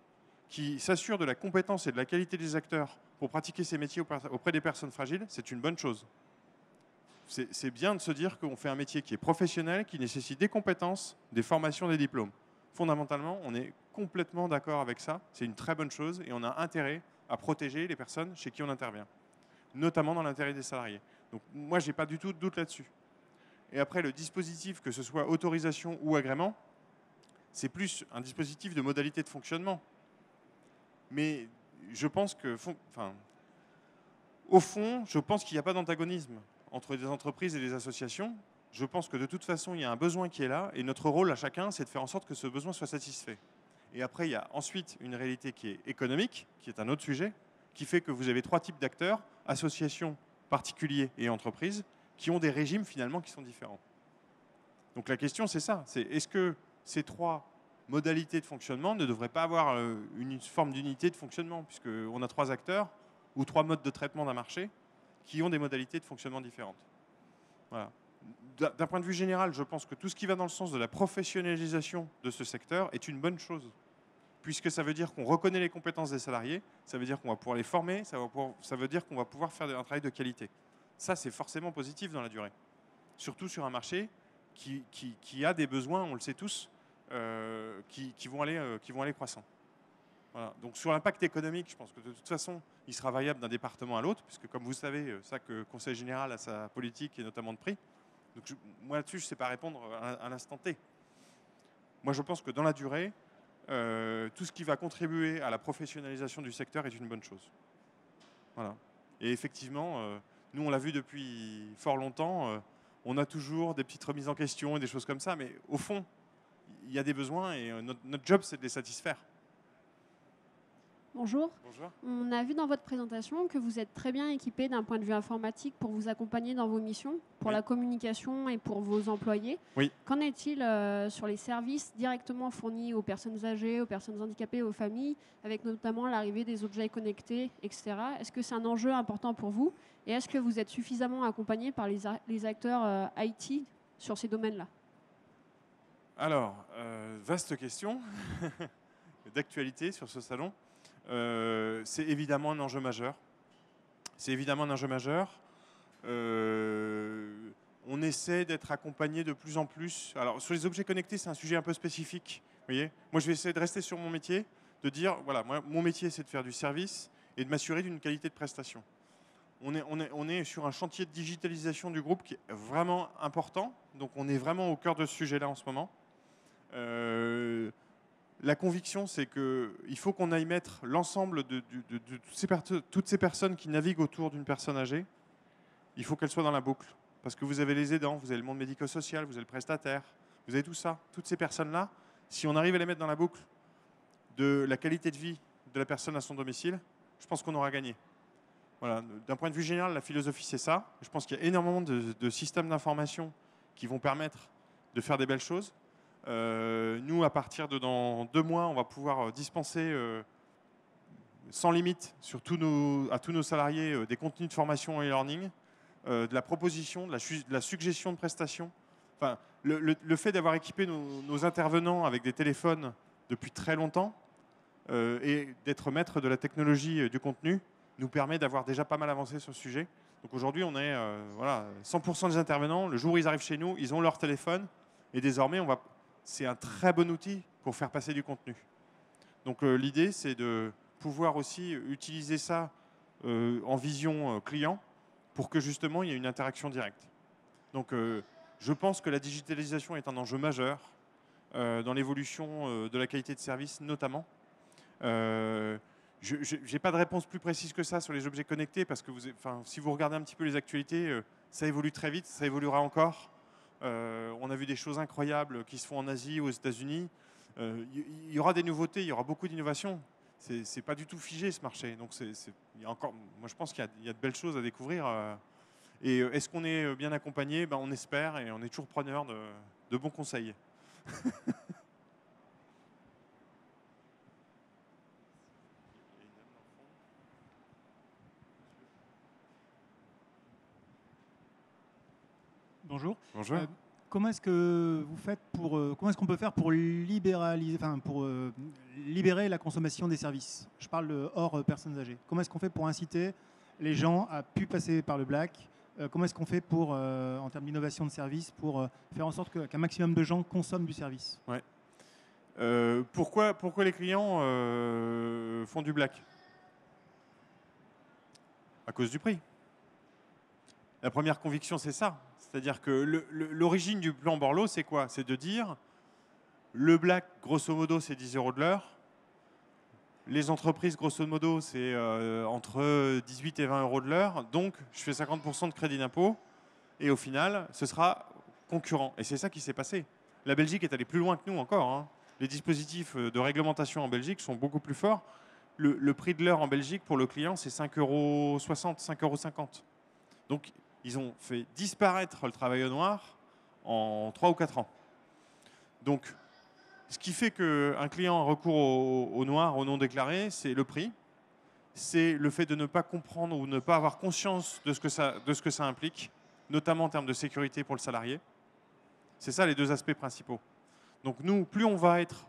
qui s'assure de la compétence et de la qualité des acteurs pour pratiquer ces métiers auprès des personnes fragiles, c'est une bonne chose c'est bien de se dire qu'on fait un métier qui est professionnel, qui nécessite des compétences, des formations, des diplômes. Fondamentalement, on est complètement d'accord avec ça. C'est une très bonne chose et on a intérêt à protéger les personnes chez qui on intervient, notamment dans l'intérêt des salariés. Donc moi, je n'ai pas du tout de doute là-dessus. Et après, le dispositif, que ce soit autorisation ou agrément, c'est plus un dispositif de modalité de fonctionnement. Mais je pense que, enfin, au fond, je pense qu'il n'y a pas d'antagonisme entre des entreprises et des associations, je pense que de toute façon, il y a un besoin qui est là, et notre rôle à chacun, c'est de faire en sorte que ce besoin soit satisfait. Et après, il y a ensuite une réalité qui est économique, qui est un autre sujet, qui fait que vous avez trois types d'acteurs, associations, particuliers et entreprises, qui ont des régimes finalement qui sont différents. Donc la question, c'est ça, c'est est-ce que ces trois modalités de fonctionnement ne devraient pas avoir euh, une forme d'unité de fonctionnement, puisqu'on a trois acteurs ou trois modes de traitement d'un marché, qui ont des modalités de fonctionnement différentes. D'un point de vue général, je pense que tout ce qui va dans le sens de la professionnalisation de ce secteur est une bonne chose, puisque ça veut dire qu'on reconnaît les compétences des salariés, ça veut dire qu'on va pouvoir les former, ça, veut dire qu'on va pouvoir faire un travail de qualité. Ça, c'est forcément positif dans la durée, surtout sur un marché qui, a des besoins, on le sait tous, euh, qui, vont aller, euh, qui vont aller croissant. Donc sur l'impact économique, je pense que de toute façon, il sera variable d'un département à l'autre, puisque comme vous savez, ça que le Conseil général a sa politique et notamment de prix. Donc moi là-dessus, je ne sais pas répondre à, l'instant T. moi je pense que dans la durée, euh, tout ce qui va contribuer à la professionnalisation du secteur est une bonne chose. Voilà. Et effectivement, euh, nous on l'a vu depuis fort longtemps, euh, on a toujours des petites remises en question et des choses comme ça, mais au fond, il y a des besoins et notre, notre job c'est de les satisfaire. Bonjour. Bonjour. On a vu dans votre présentation que vous êtes très bien équipé d'un point de vue informatique pour vous accompagner dans vos missions, pour Oui. la communication et pour vos employés. Oui. Qu'en est-il euh, sur les services directement fournis aux personnes âgées, aux personnes handicapées, aux familles, avec notamment l'arrivée des objets connectés, etc. Est-ce que c'est un enjeu important pour vous? Et est-ce que vous êtes suffisamment accompagné par les acteurs euh, IT sur ces domaines-là? Alors, euh, vaste question d'actualité sur ce salon. Euh, c'est évidemment un enjeu majeur. C'est évidemment un enjeu majeur. Euh, on essaie d'être accompagné de plus en plus. Alors, sur les objets connectés, c'est un sujet un peu spécifique. Voyez moi, je vais essayer de rester sur mon métier, de dire voilà, moi, mon métier, c'est de faire du service et de m'assurer d'une qualité de prestation. On est, on, est, on est sur un chantier de digitalisation du groupe qui est vraiment important. Donc, on est vraiment au cœur de ce sujet-là en ce moment. Euh, la conviction, c'est qu'il faut qu'on aille mettre l'ensemble de, toutes, ces personnes qui naviguent autour d'une personne âgée, il faut qu'elles soient dans la boucle. Parce que vous avez les aidants, vous avez le monde médico-social, vous avez le prestataire, vous avez tout ça. Toutes ces personnes-là, si on arrive à les mettre dans la boucle de la qualité de vie de la personne à son domicile, je pense qu'on aura gagné. Voilà. D'un point de vue général, la philosophie, c'est ça. Je pense qu'il y a énormément de systèmes d'information qui vont permettre de faire des belles choses. Euh, nous, à partir de dans deux mois, on va pouvoir euh, dispenser euh, sans limite à tous nos salariés des contenus de formation et learning, de la proposition, de la, suggestion de prestations. Enfin, le, le- le fait d'avoir équipé nos, intervenants avec des téléphones depuis très longtemps et d'être maître de la technologie euh, du contenu nous permet d'avoir déjà pas mal avancé sur ce sujet. Donc aujourd'hui, on est voilà, 100% des intervenants. Le jour où ils arrivent chez nous, ils ont leur téléphone et désormais, on va c'est un très bon outil pour faire passer du contenu. Donc euh, l'idée, c'est de pouvoir aussi utiliser ça euh, en vision euh, client pour que justement il y ait une interaction directe. Donc je pense que la digitalisation est un enjeu majeur dans l'évolution de la qualité de service notamment. Je n'ai pas de réponse plus précise que ça sur les objets connectés parce que si vous regardez un petit peu les actualités, ça évolue très vite, ça évoluera encore. Euh, on a vu des choses incroyables qui se font en Asie, aux États-Unis. Euh, Il y, il y aura des nouveautés, il y aura beaucoup d'innovations. C'est c'est pas du tout figé ce marché. Donc encore, moi je pense qu'il y, a- de belles choses à découvrir. euh. Et euh, est-ce qu'on est bien accompagné? Ben, On espère et on est toujours preneur de bons conseils. Bonjour. Bonjour. Euh, Comment est-ce que vous faites pour euh, comment est-ce qu'on peut faire pour libéraliser, enfin pour euh, libérer la consommation des services? Je parle hors personnes âgées. Comment est-ce qu'on fait pour inciter les gens à plus passer par le black? Comment est-ce qu'on fait pour, en termes d'innovation de service, pour faire en sorte qu'un maximum de gens consomment du service? Euh, pourquoi, pourquoi les clients font du black? À cause du prix. La première conviction, c'est ça. C'est-à-dire que l'origine du plan Borloo, c'est quoi? C'est de dire le black, grosso modo, c'est 10 euros de l'heure. Les entreprises, grosso modo, c'est euh, entre 18 et 20 euros de l'heure. Donc, je fais 50% de crédit d'impôt. Et au final, ce sera concurrent. Et c'est ça qui s'est passé. La Belgique est allée plus loin que nous encore. hein. Les dispositifs de réglementation en Belgique sont beaucoup plus forts. Le, le prix de l'heure en Belgique pour le client, c'est 5,60 euros, 5,50 euros. Donc, ils ont fait disparaître le travail au noir en 3 ou 4 ans. Donc, ce qui fait qu'un client a recours au, noir, au non déclaré, c'est le prix, c'est le fait de ne pas comprendre ou ne pas avoir conscience de ce que ça, implique, notamment en termes de sécurité pour le salarié. C'est ça les deux aspects principaux. Donc nous, plus on va être,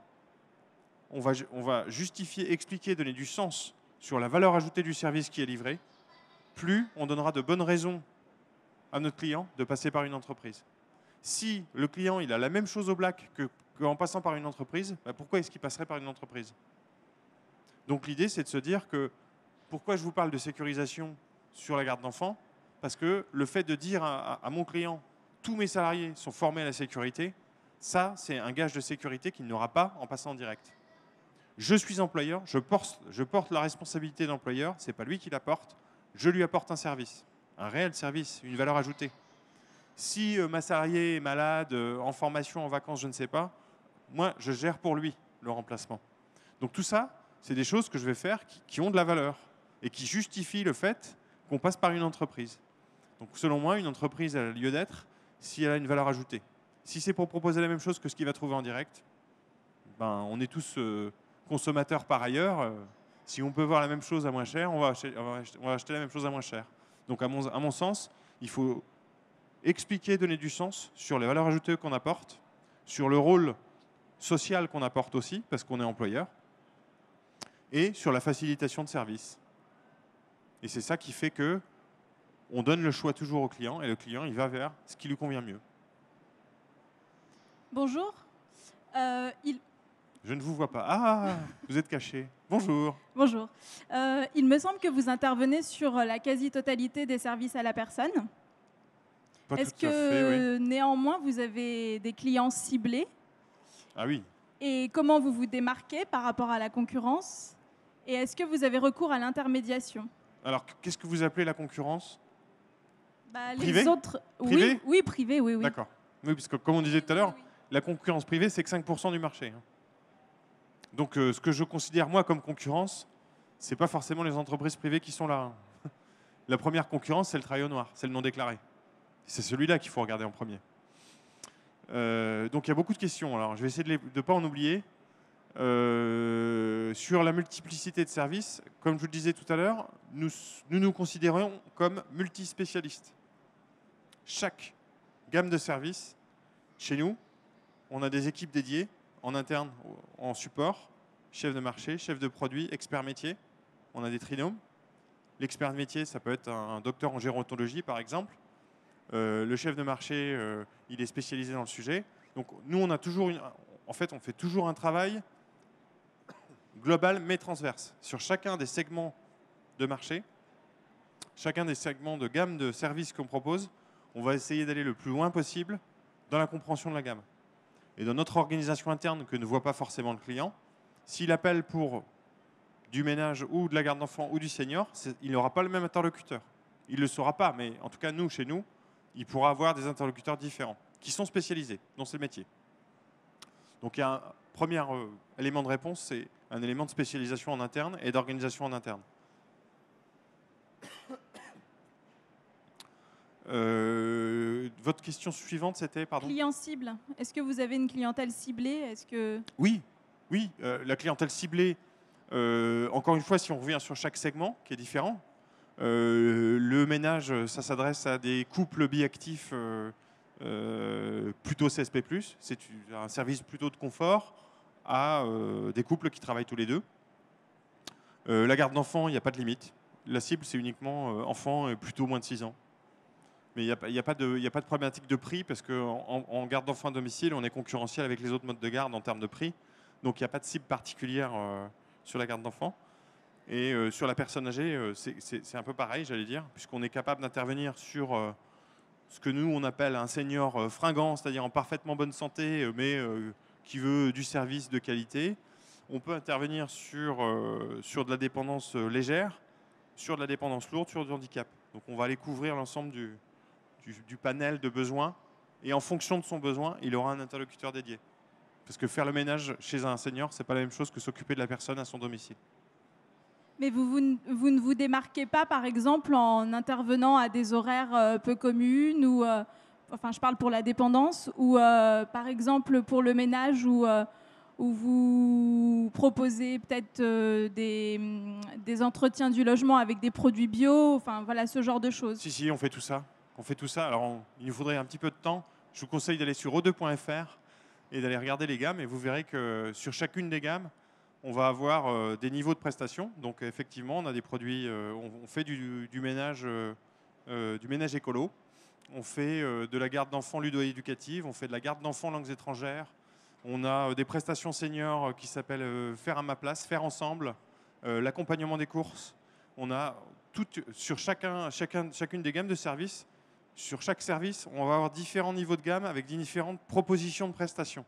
on va justifier, expliquer, donner du sens sur la valeur ajoutée du service qui est livré, plus on donnera de bonnes raisons à notre client de passer par une entreprise. Si le client il a la même chose au black que- qu'en passant par une entreprise, bah pourquoi est-ce qu'il passerait par une entreprise? Donc l'idée c'est de se dire que pourquoi je vous parle de sécurisation sur la garde d'enfants? Parce que le fait de dire à, mon client tous mes salariés sont formés à la sécurité, Ça, c'est un gage de sécurité qu'il n'aura pas en passant en direct. Je suis employeur, je porte, je porte la responsabilité d'employeur, ce n'est pas lui qui la porte, je lui apporte un service, un réel service, une valeur ajoutée. Si euh, ma salariée est malade, euh, en formation, en vacances, je ne sais pas, moi, je gère pour lui le remplacement. Donc tout ça, c'est des choses que je vais faire qui, ont de la valeur et qui justifient le fait qu'on passe par une entreprise. Donc selon moi, une entreprise elle a lieu d'être si elle a une valeur ajoutée. Si c'est pour proposer la même chose que ce qu'il va trouver en direct, ben, on est tous euh, consommateurs par ailleurs. Euh, si on peut voir la même chose à moins cher, on va acheter- on va acheter la même chose à moins cher. Donc à mon, sens, il faut expliquer, donner du sens sur les valeurs ajoutées qu'on apporte, sur le rôle social qu'on apporte aussi, parce qu'on est employeur, et sur la facilitation de service. Et c'est ça qui fait que on donne le choix toujours au client, et le client, il va vers ce qui lui convient mieux. Bonjour. Euh. Je ne vous vois pas. Ah, vous êtes caché. Bonjour. Bonjour. Euh, il me semble que vous intervenez sur la quasi-totalité des services à la personne. Est-ce que à fait, oui. néanmoins vous avez des clients ciblés Ah oui. et comment vous vous démarquez par rapport à la concurrence Et est-ce que vous avez recours à l'intermédiation Alors, qu'est-ce que vous appelez la concurrence Bah, Privé Les autres, Privé oui, oui, privé, oui, oui. D'accord. Oui, parce que comme on disait tout à l'heure, oui. la concurrence privée, c'est que 5% du marché. hein. Donc, euh, ce que je considère, moi, comme concurrence, c'est pas forcément les entreprises privées qui sont là. hein. La première concurrence, c'est le travail au noir, c'est le non déclaré. C'est celui-là qu'il faut regarder en premier. Euh, donc, il y a beaucoup de questions. Alors, je vais essayer de ne pas en oublier. Euh, sur la multiplicité de services, comme je vous le disais tout à l'heure, nous, nous nous considérons comme multispécialistes. Chaque gamme de services, chez nous, on a des équipes dédiées en interne, en support, chef de marché, chef de produit, expert métier. On a des trinômes. L'expert métier, ça peut être un, docteur en gérontologie, par exemple. Euh, le chef de marché, euh, il est spécialisé dans le sujet. Donc nous, a en fait, on fait toujours un travail global mais transverse sur chacun des segments de marché, chacun des segments de gamme de services qu'on propose. On va essayer d'aller le plus loin possible dans la compréhension de la gamme. Et dans notre organisation interne que ne voit pas forcément le client, s'il appelle pour du ménage ou de la garde d'enfants ou du senior, il n'aura pas le même interlocuteur. Il ne le saura pas, mais en tout cas, nous, chez nous, il pourra avoir des interlocuteurs différents, qui sont spécialisés dans ces métiers. Donc il y a un premier euh, élément de réponse, c'est un élément de spécialisation en interne et d'organisation en interne. Euh, votre question suivante, c'était, pardon Client cible. Est-ce que vous avez une clientèle ciblée? Est-ce que Oui, oui, euh, la clientèle ciblée, euh, encore une fois, si on revient sur chaque segment qui est différent, le ménage, ça s'adresse à des couples biactifs plutôt CSP+, c'est un service plutôt de confort à des couples qui travaillent tous les deux. La garde d'enfants, il n'y a pas de limite. La cible, c'est uniquement enfants et plutôt moins de 6 ans. Mais il n'y a, y a, pas de- problématique de prix parce qu'en en, en garde d'enfants à domicile, on est concurrentiel avec les autres modes de garde en termes de prix. Donc il n'y a pas de cible particulière euh, sur la garde d'enfants. Et euh, sur la personne âgée, euh, c'est- un peu pareil, j'allais dire, puisqu'on est capable d'intervenir sur ce que nous, on appelle un senior fringant, c'est-à-dire en parfaitement bonne santé, mais qui veut du service de qualité. On peut intervenir sur, sur de la dépendance légère, sur de la dépendance lourde, sur du handicap. Donc on va aller couvrir l'ensemble du, du, du panel de besoins. Et en fonction de son besoin, il aura un interlocuteur dédié. Parce que faire le ménage chez un senior, c'est pas la même chose que s'occuper de la personne à son domicile. Mais vous, vous, ne- vous ne vous démarquez pas, par exemple, en intervenant à des horaires euh, peu communes ou, euh, enfin, je parle pour la dépendance, ou euh, par exemple pour le ménage où, euh, où vous proposez peut-être euh, des, des entretiens du logement avec des produits bio, enfin voilà ce genre de choses. Si, si, on fait tout ça. On fait tout ça. Alors, il nous faudrait un petit peu de temps. Je vous conseille d'aller sur o2.fr et d'aller regarder les gammes. Et vous verrez que sur chacune des gammes, on va avoir euh, des niveaux de prestations. Donc, effectivement, on a des produits. euh, on, fait du, ménage, euh, du ménage écolo. On fait de la garde d'enfants ludo-éducative. On fait de la garde d'enfants langues étrangères. On a des prestations seniors qui s'appellent Faire à ma place, Faire ensemble, l'accompagnement des courses. On a tout, sur chacun, chacune des gammes de services sur chaque service, on va avoir différents niveaux de gamme avec différentes propositions de prestations.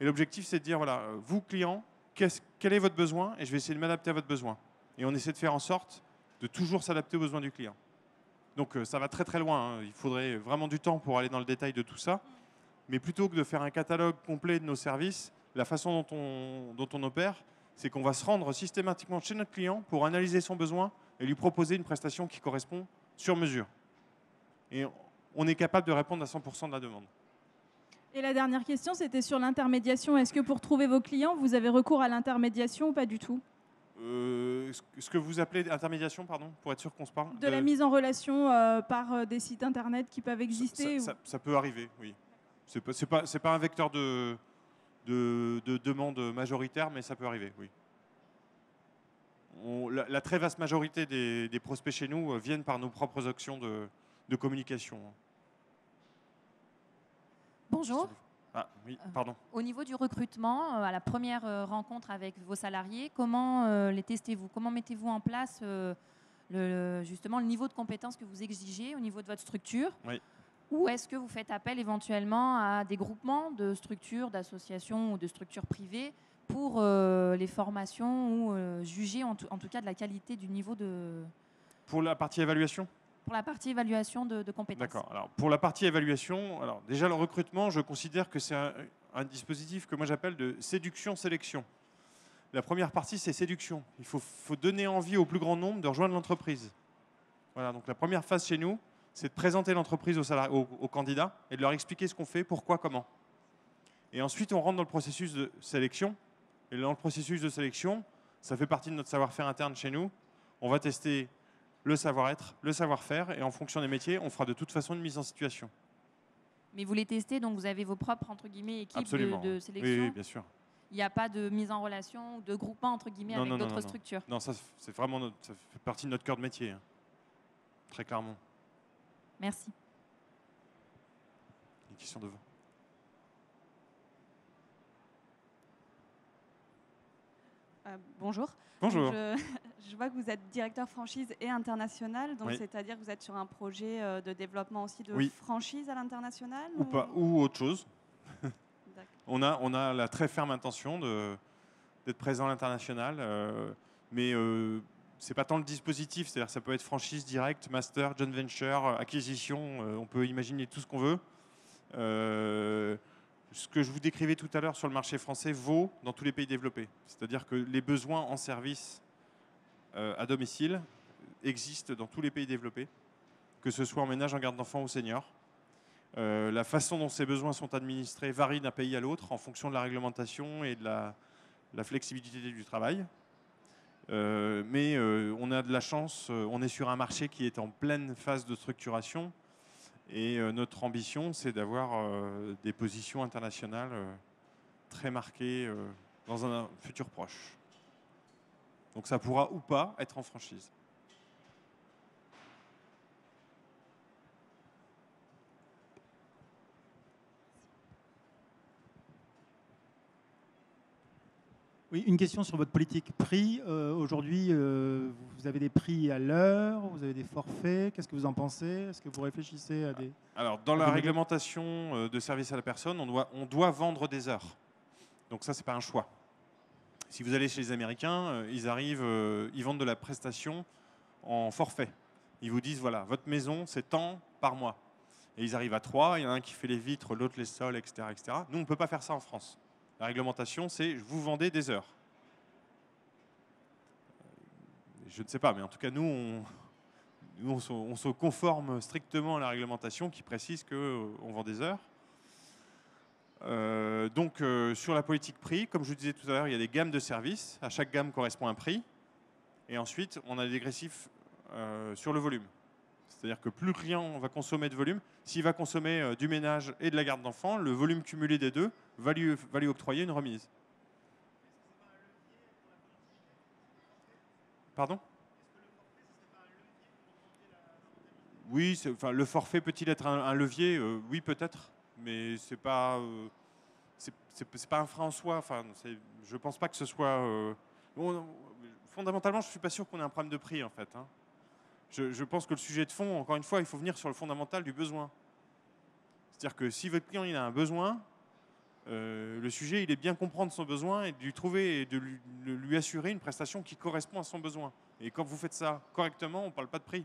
Et l'objectif, c'est de dire, voilà, vous, client, quel est votre besoin Et je vais essayer de m'adapter à votre besoin. Et on essaie de faire en sorte de toujours s'adapter aux besoins du client. Donc euh, ça va très très loin. Hein. Il faudrait vraiment du temps pour aller dans le détail de tout ça. Mais plutôt que de faire un catalogue complet de nos services, la façon dont on, dont on opère, c'est qu'on va se rendre systématiquement chez notre client pour analyser son besoin et lui proposer une prestation qui correspond sur mesure. Et on est capable de répondre à 100% de la demande. Et la dernière question, c'était sur l'intermédiation. Est-ce que pour trouver vos clients, vous avez recours à l'intermédiation ou pas du tout? Euh, ce que vous appelez intermédiation, pardon, pour être sûr qu'on se parle De, la mise en relation euh, par euh, des sites internet qui peuvent exister Ça, peut arriver, oui. Ce n'est pas, pas, un vecteur de, de, demande majoritaire, mais ça peut arriver, oui. la, très vaste majorité des, des, prospects chez nous viennent par nos propres actions de, de communication. Bonjour. Ah, oui, euh, pardon. Au niveau du recrutement, euh, à la première euh, rencontre avec vos salariés, comment les testez-vous? Comment mettez-vous en place le, justement le niveau de compétences que vous exigez au niveau de votre structure? Oui. Ou est-ce que vous faites appel éventuellement à des groupements de structures, d'associations ou de structures privées pour les formations ou juger en tout, en tout cas de la qualité du niveau de... Pour la partie évaluation? Pour la partie évaluation de, compétences. D'accord. Alors, pour la partie évaluation, alors déjà le recrutement, je considère que c'est un, dispositif que moi j'appelle de séduction-sélection. La première partie, c'est séduction. Il faut, donner envie au plus grand nombre de rejoindre l'entreprise. Voilà, donc la première phase chez nous, c'est de présenter l'entreprise aux, aux, candidats et de leur expliquer ce qu'on fait, pourquoi, comment. Et ensuite, on rentre dans le processus de sélection. Et dans le processus de sélection, ça fait partie de notre savoir-faire interne chez nous. On va tester le savoir-être, le savoir-faire, et en fonction des métiers, on fera de toute façon une mise en situation. Mais vous les testez, donc vous avez vos propres entre guillemets équipes de, sélection. Oui, bien sûr. Il n'y a pas de mise en relation, de groupement entre guillemets avec d'autres structures. Non, ça c'est vraiment notre, ça fait partie de notre cœur de métier, hein. très clairement. Merci. Une question devant. Euh, bonjour. Bonjour. Je, vois que vous êtes directeur franchise et international, donc c'est-à-dire que vous êtes sur un projet euh, de développement aussi de franchise à l'international ou, pas, ou autre chose. on, a, on a la très ferme intention d'être présent à l'international, euh, mais euh, c'est pas tant le dispositif, c'est-à-dire ça peut être franchise direct, master, joint venture, acquisition, on peut imaginer tout ce qu'on veut ce que je vous décrivais tout à l'heure sur le marché français vaut dans tous les pays développés. C'est-à-dire que les besoins en service euh, à domicile existent dans tous les pays développés, que ce soit en ménage, en garde d'enfants ou seniors. Euh, la façon dont ces besoins sont administrés varie d'un pays à l'autre en fonction de la réglementation et de la, flexibilité du travail. Euh, mais on a de la chance, on est sur un marché qui est en pleine phase de structuration et euh, notre ambition, c'est d'avoir euh, des positions internationales euh, très marquées dans un futur proche. Donc ça pourra ou pas être en franchise. Oui, une question sur votre politique prix. Euh, aujourd'hui, euh, vous avez des prix à l'heure, vous avez des forfaits. Qu'est-ce que vous en pensez? Est-ce que vous réfléchissez à des... Alors, dans la réglementation euh, de service à la personne, on doit, on doit vendre des heures. Donc ça, ce n'est pas un choix. Si vous allez chez les Américains, ils arrivent, ils vendent de la prestation en forfait. Ils vous disent, voilà, votre maison, c'est tant par mois. Et ils arrivent à trois, il y en a un qui fait les vitres, l'autre les sols, etc., etc. Nous, on ne peut pas faire ça en France. La réglementation, c'est vous vendez des heures. Euh, je ne sais pas, mais en tout cas, nous, on, se, conforme strictement à la réglementation qui précise qu'on euh, vend des heures. Euh, donc, sur la politique prix, comme je vous disais tout à l'heure, il y a des gammes de services. À chaque gamme correspond un prix. Et ensuite, on a des dégressifs sur le volume. C'est-à-dire que plus le client va consommer de volume, s'il va consommer euh, du ménage et de la garde d'enfants, le volume cumulé des deux va lui, octroyer une remise. Pardon? Oui, enfin, le forfait peut-il être un, levier? Euh, Oui, peut-être, mais c'est pas, euh, pas un frein en soi. Enfin, je pense pas que ce soit. fondamentalement, je suis pas sûr qu'on ait un problème de prix en fait. Hein. Je, pense que le sujet de fond, encore une fois, il faut venir sur le fondamental du besoin. C'est-à-dire que si votre client a un besoin, euh, le sujet, il est bien comprendre son besoin et de lui trouver et de lui, assurer une prestation qui correspond à son besoin. Et quand vous faites ça correctement, on ne parle pas de prix.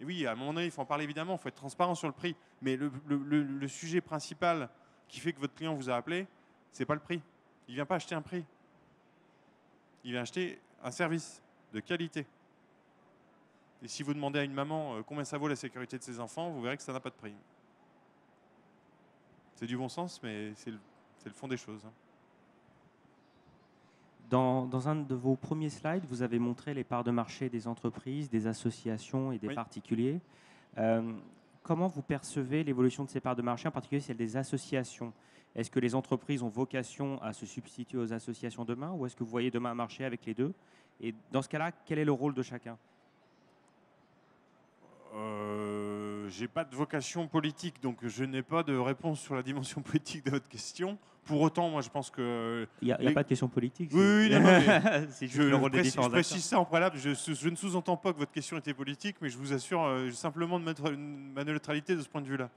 Et oui, à un moment donné, il faut en parler évidemment, il faut être transparent sur le prix. Mais le, sujet principal qui fait que votre client vous a appelé, ce n'est pas le prix. Il ne vient pas acheter un prix. Il vient acheter un service de qualité. Et si vous demandez à une maman euh, combien ça vaut la sécurité de ses enfants, vous verrez que ça n'a pas de prix. C'est du bon sens, mais c'est le, fond des choses. Hein. Dans, un de vos premiers slides, vous avez montré les parts de marché des entreprises, des associations et des particuliers. Euh, comment vous percevez l'évolution de ces parts de marché, en particulier celle des associations? Est-ce que les entreprises ont vocation à se substituer aux associations demain ou est-ce que vous voyez demain un marché avec les deux? Et dans ce cas-là, quel est le rôle de chacun euh, J'ai pas de vocation politique, donc je n'ai pas de réponse sur la dimension politique de votre question. Pour autant, moi, je pense que. Il n'y a, pas de question politique. Oui, oui, c'est juste je, Je précise ça en préalable. Je, je ne sous-entends pas que votre question était politique, mais je vous assure euh, simplement de mettre une, ma neutralité de ce point de vue-là.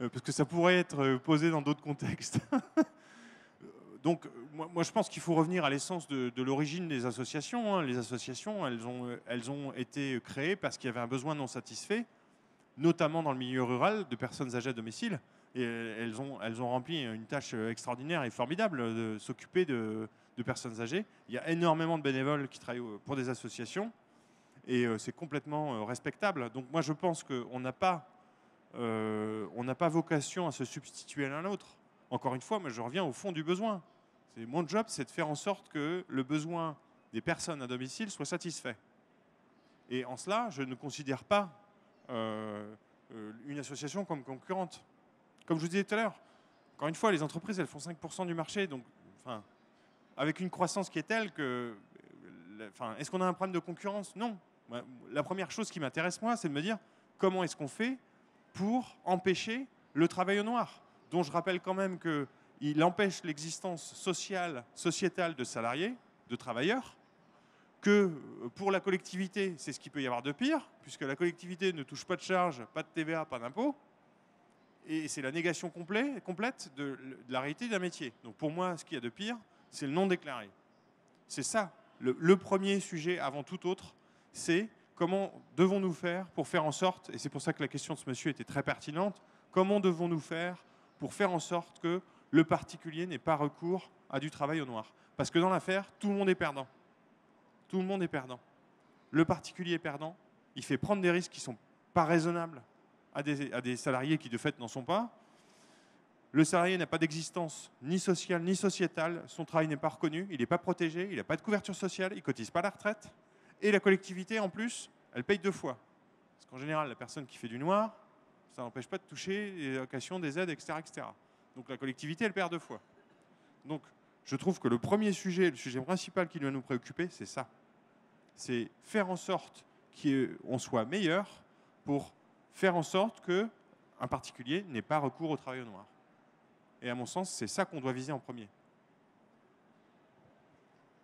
Euh, parce que ça pourrait être euh, posé dans d'autres contextes. Donc, moi, moi, je pense qu'il faut revenir à l'essence de, l'origine des associations. Hein. Les associations, elles ont, elles ont été créées parce qu'il y avait un besoin non satisfait, notamment dans le milieu rural, de personnes âgées à domicile. Et elles ont, elles ont rempli une tâche extraordinaire et formidable de s'occuper de, personnes âgées. Il y a énormément de bénévoles qui travaillent pour des associations et euh, c'est complètement euh, respectable. Donc moi je pense qu'on n'a pas, euh, pas vocation à se substituer l'un l'autre. Encore une fois, moi je reviens au fond du besoin. Mon job, c'est de faire en sorte que le besoin des personnes à domicile soit satisfait. Et en cela, je ne considère pas une association comme concurrente. Comme je vous disais tout à l'heure, encore une fois, les entreprises, elles font 5% du marché. Donc, enfin, avec une croissance qui est telle que. Enfin, est-ce qu'on a un problème de concurrence? Non. La première chose qui m'intéresse, moi, c'est de me dire comment est-ce qu'on fait pour empêcher le travail au noir, dont je rappelle quand même qu'il empêche l'existence sociale, sociétale de salariés, de travailleurs, que pour la collectivité, c'est ce qu'il peut y avoir de pire, puisque la collectivité ne touche pas de charges, pas de TVA, pas d'impôts et c'est la négation complète de, la réalité d'un métier. Donc pour moi, ce qu'il y a de pire, c'est le non déclaré. C'est ça, le, premier sujet avant tout autre, c'est comment devons-nous faire pour faire en sorte, et c'est pour ça que la question de ce monsieur était très pertinente, comment devons-nous faire pour faire en sorte que le particulier n'ait pas recours à du travail au noir? Parce que dans l'affaire, tout le monde est perdant. Tout le monde est perdant. Le particulier est perdant, il fait prendre des risques qui ne sont pas raisonnables à des, salariés qui de fait n'en sont pas. Le salarié n'a pas d'existence ni sociale ni sociétale, son travail n'est pas reconnu, il n'est pas protégé, il n'a pas de couverture sociale, il ne cotise pas la retraite. Et la collectivité, en plus, elle paye deux fois. Parce qu'en général, la personne qui fait du noir, ça n'empêche pas de toucher les allocations, des aides, etc., etc. Donc la collectivité, elle perd deux fois. Donc je trouve que le premier sujet, le sujet principal qui doit nous préoccuper, c'est ça. C'est faire en sorte qu'on soit meilleur pour faire en sorte qu'un particulier n'ait pas recours au travail au noir. Et à mon sens, c'est ça qu'on doit viser en premier.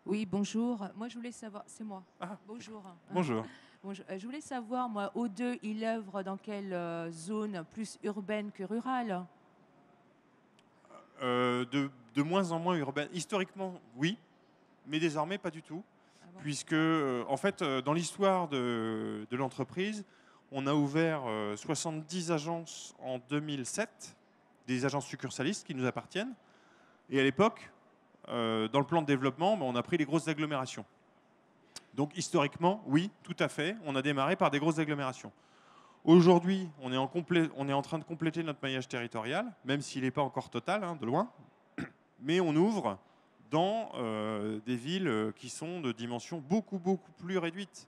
Oui, bonjour. Moi, je voulais savoir. C'est moi. Ah, bonjour. Bonjour. bonjour. Euh, je voulais savoir, moi, O2, il œuvre dans quelle euh, zone plus urbaine que rurale? Euh, de, de, moins en moins urbaine. Historiquement, oui, mais désormais, pas du tout. Puisque, en fait, dans l'histoire de, l'entreprise, on a ouvert 70 euh, agences en 2007, des agences succursalistes qui nous appartiennent. Et à l'époque, euh, dans le plan de développement, ben, on a pris les grosses agglomérations. Donc historiquement, oui, tout à fait, on a démarré par des grosses agglomérations. Aujourd'hui, on, est en on est en train de compléter notre maillage territorial, même s'il n'est pas encore total, hein, de loin. Mais on ouvre dans euh, des villes qui sont de dimension beaucoup, beaucoup plus réduite.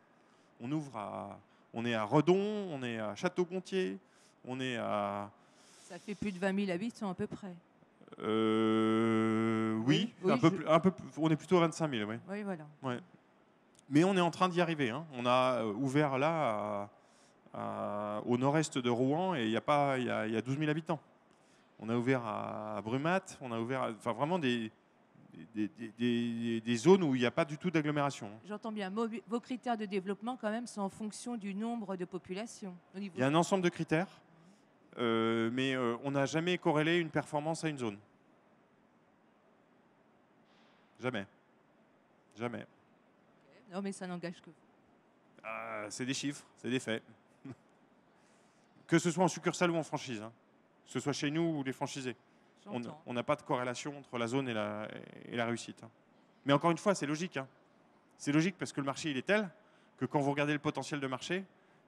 On ouvre à on est à Redon, on est à Château-Gontier, on est à... Ça fait plus de 20 000 habitants à peu près. Euh, oui, un, peu, un, peu, on est plutôt à 25 000, oui. Oui, voilà. Ouais. Mais on est en train d'y arriver. Hein. On a euh, ouvert là, au nord-est de Rouen, et il y, a pas, y, 12 000 habitants. On a ouvert à, Brumat, on a ouvert, enfin vraiment des, des, zones où il n'y a pas du tout d'agglomération. J'entends bien. Vos critères de développement, quand même, sont en fonction du nombre de populations. Il y a un ensemble de critères, euh, mais euh, on n'a jamais corrélé une performance à une zone. Jamais. Jamais. Non, mais ça n'engage que vous. Ah, c'est des chiffres, c'est des faits. que ce soit en succursale ou en franchise, hein. que ce soit chez nous ou les franchisés on n'a pas de corrélation entre la zone et la, et la réussite. Hein. Mais encore une fois, c'est logique. Hein. C'est logique parce que le marché il est tel que quand vous regardez le potentiel de marché,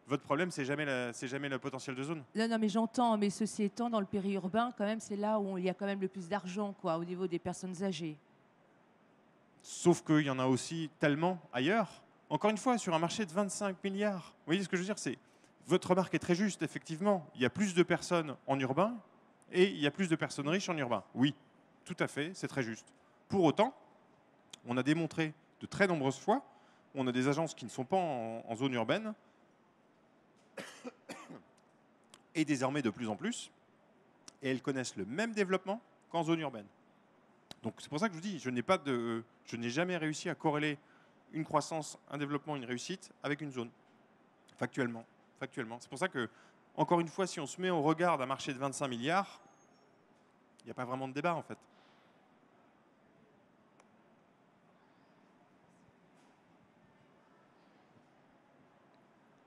votre problème, c'est jamais, jamais le potentiel de zone. Non, non, mais j'entends, mais ceci étant, dans le périurbain, quand même, c'est là où il y a quand même le plus d'argent, quoi, au niveau des personnes âgées. Sauf qu'il y en a aussi tellement ailleurs. Encore une fois, sur un marché de 25 milliards, vous voyez ce que je veux dire C'est votre remarque est très juste, effectivement. Il y a plus de personnes en urbain et il y a plus de personnes riches en urbain. Oui, tout à fait, c'est très juste. Pour autant, on a démontré de très nombreuses fois, on a des agences qui ne sont pas en, zone urbaine, et désormais de plus en plus, et elles connaissent le même développement qu'en zone urbaine. Donc c'est pour ça que je vous dis, je n'ai pas de, je n'ai jamais réussi à corréler une croissance, un développement, une réussite avec une zone, factuellement. factuellement. C'est pour ça que encore une fois, si on se met au regard d'un marché de 25 milliards, il n'y a pas vraiment de débat en fait.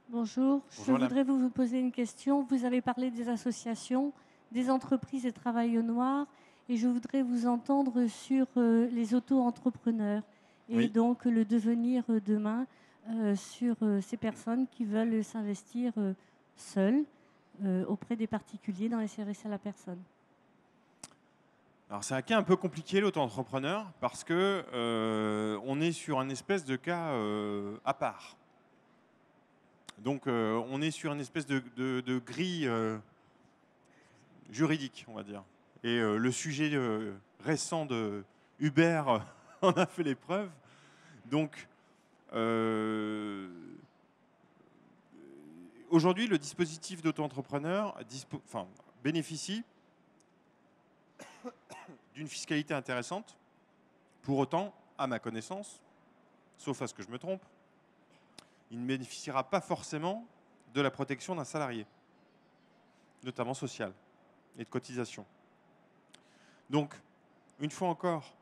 Bonjour, je voudrais vous poser une question. Vous avez parlé des associations, des entreprises et travail au noir, et je voudrais vous entendre sur euh, les auto-entrepreneurs et donc le devenir euh, demain euh, sur ces personnes qui veulent s'investir seules auprès des particuliers dans les services à la personne alors c'est un cas un peu compliqué l'auto-entrepreneur parce que euh, on est sur un espèce de cas euh, à part. Donc on est sur une espèce de, de grille juridique, on va dire. Et le sujet récent de Uber en a fait l'épreuve. Donc Aujourd'hui, le dispositif d'auto-entrepreneur bénéficie d'une fiscalité intéressante. Pour autant, à ma connaissance, sauf à ce que je me trompe, il ne bénéficiera pas forcément de la protection d'un salarié, notamment sociale et de cotisation. Donc, une fois encore,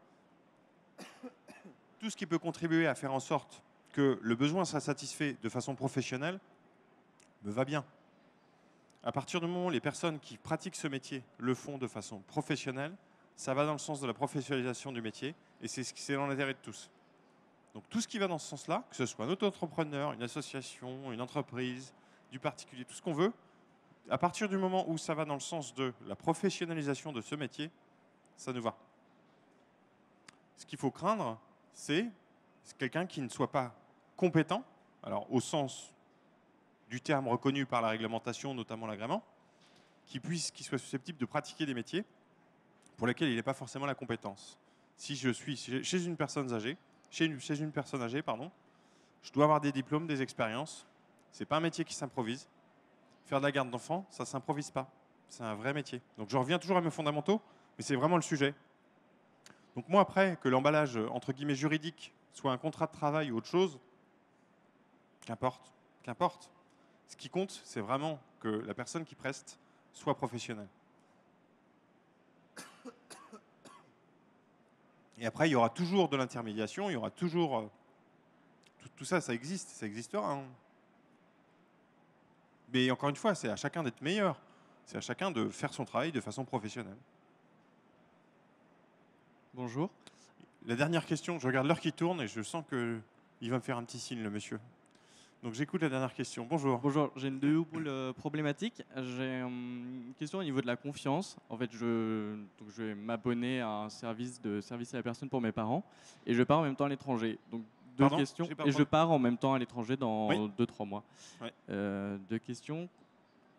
tout ce qui peut contribuer à faire en sorte que le besoin soit satisfait de façon professionnelle me va bien. À partir du moment où les personnes qui pratiquent ce métier le font de façon professionnelle, ça va dans le sens de la professionnalisation du métier et c'est ce qui dans l'intérêt de tous. Donc tout ce qui va dans ce sens-là, que ce soit un auto-entrepreneur, une association, une entreprise, du particulier, tout ce qu'on veut, à partir du moment où ça va dans le sens de la professionnalisation de ce métier, ça nous va. Ce qu'il faut craindre, c'est quelqu'un qui ne soit pas compétent, alors au sens du terme reconnu par la réglementation, notamment l'agrément, qui puisse, qui soit susceptible de pratiquer des métiers pour lesquels il n'est pas forcément la compétence. Si je suis chez une personne âgée, chez une, chez une personne âgée, pardon, je dois avoir des diplômes, des expériences. C'est pas un métier qui s'improvise. Faire de la garde d'enfants, ça s'improvise pas. C'est un vrai métier. Donc je reviens toujours à mes fondamentaux, mais c'est vraiment le sujet. Donc moi après que l'emballage entre guillemets juridique soit un contrat de travail ou autre chose, qu'importe, qu'importe. Ce qui compte, c'est vraiment que la personne qui preste soit professionnelle. Et après, il y aura toujours de l'intermédiation, il y aura toujours... Euh, tout, ça, ça existe, ça existera. Hein. Mais encore une fois, c'est à chacun d'être meilleur. C'est à chacun de faire son travail de façon professionnelle. Bonjour. La dernière question, je regarde l'heure qui tourne et je sens qu'il va me faire un petit signe, le monsieur. Donc j'écoute la dernière question. Bonjour. Bonjour, j'ai une double euh, problématique. J'ai une question au niveau de la confiance. En fait, je, je vais m'abonner à un service de service à la personne pour mes parents et je pars en même temps à l'étranger. Donc deux questions. Et je pars en même temps à l'étranger dans 2-3 mois. Euh, deux questions.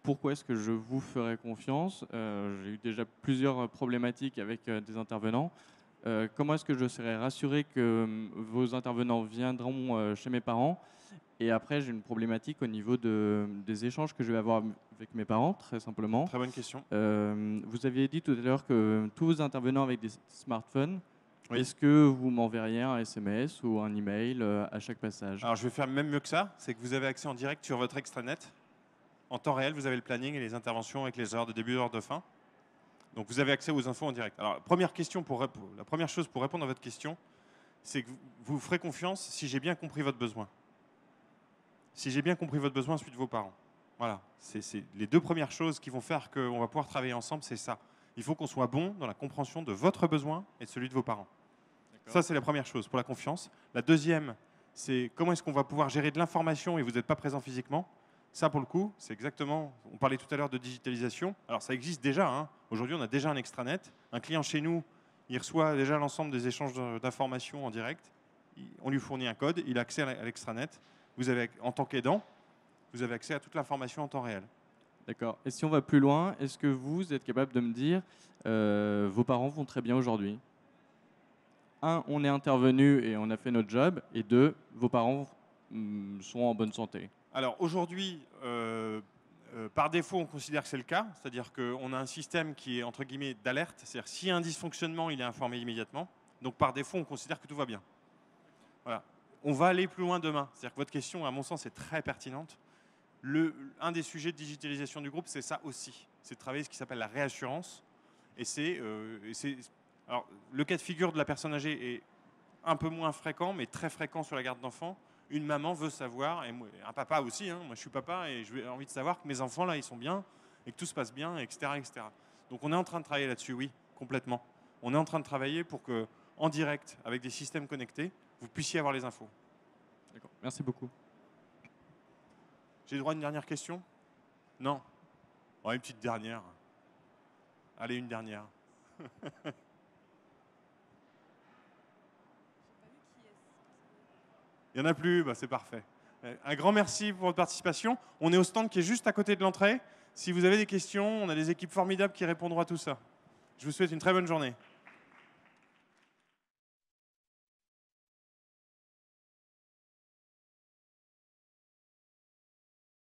Pourquoi est-ce que je vous ferai confiance? Euh, J'ai eu déjà plusieurs problématiques avec des intervenants. comment est-ce que je serai rassuré que vos intervenants viendront chez mes parents? Et après, j'ai une problématique au niveau de, des échanges que je vais avoir avec mes parents, très simplement. Très bonne question. Euh, vous aviez dit tout à l'heure que tous vos intervenants avec des smartphones. Est-ce que vous m'enverriez un SMS ou un email à chaque passage? Alors je vais faire même mieux que ça, c'est que vous avez accès en direct sur votre extranet. En temps réel, vous avez le planning et les interventions avec les heures de début et heures de fin. Donc vous avez accès aux infos en direct. Alors première question pour, la première chose pour répondre à votre question, c'est que vous, vous ferez confiance si j'ai bien compris votre besoin. Si j'ai bien compris votre besoin, celui de vos parents. Voilà, c'est les deux premières choses qui vont faire qu'on va pouvoir travailler ensemble, c'est ça. Il faut qu'on soit bon dans la compréhension de votre besoin et de celui de vos parents. Ça, c'est la première chose pour la confiance. La deuxième, c'est comment est-ce qu'on va pouvoir gérer de l'information et vous n'êtes pas présent physiquement. Ça, pour le coup, c'est exactement. On parlait tout à l'heure de digitalisation. Alors, ça existe déjà. Hein. Aujourd'hui, on a déjà un extranet. Un client chez nous, il reçoit déjà l'ensemble des échanges d'informations en direct. On lui fournit un code, il a accès à l'extranet. Vous avez, en tant qu'aidant, vous avez accès à toute l'information en temps réel. D'accord. Et si on va plus loin, est-ce que vous êtes capable de me dire euh, vos parents vont très bien aujourd'hui? Un, on est intervenu et on a fait notre job. Et deux, vos parents mm, sont en bonne santé? Alors aujourd'hui, euh, euh, par défaut, on considère que c'est le cas, c'est-à-dire qu'on a un système qui est entre guillemets d'alerte, c'est-à-dire s'il y a un dysfonctionnement, il est informé immédiatement. Donc par défaut, on considère que tout va bien. Voilà. On va aller plus loin demain. C'est-à-dire que votre question, à mon sens, est très pertinente. Un des sujets de digitalisation du groupe, c'est ça aussi. C'est de travailler ce qui s'appelle la réassurance. Et c'est, euh, alors, le cas de figure de la personne âgée est un peu moins fréquent, mais très fréquent sur la garde d'enfants une maman veut savoir, et un papa aussi, hein, moi je suis papa et j'ai envie de savoir que mes enfants là ils sont bien et que tout se passe bien, etc., etc. Donc on est en train de travailler là-dessus, oui, complètement. On est en train de travailler pour que, en direct, avec des systèmes connectés, vous puissiez avoir les infos. D'accord, merci beaucoup. J'ai le droit à une dernière question? Non oh, Une petite dernière. Allez, une dernière. Il n'y en a plus, bah, c'est parfait. Un grand merci pour votre participation. On est au stand qui est juste à côté de l'entrée. Si vous avez des questions, on a des équipes formidables qui répondront à tout ça. Je vous souhaite une très bonne journée.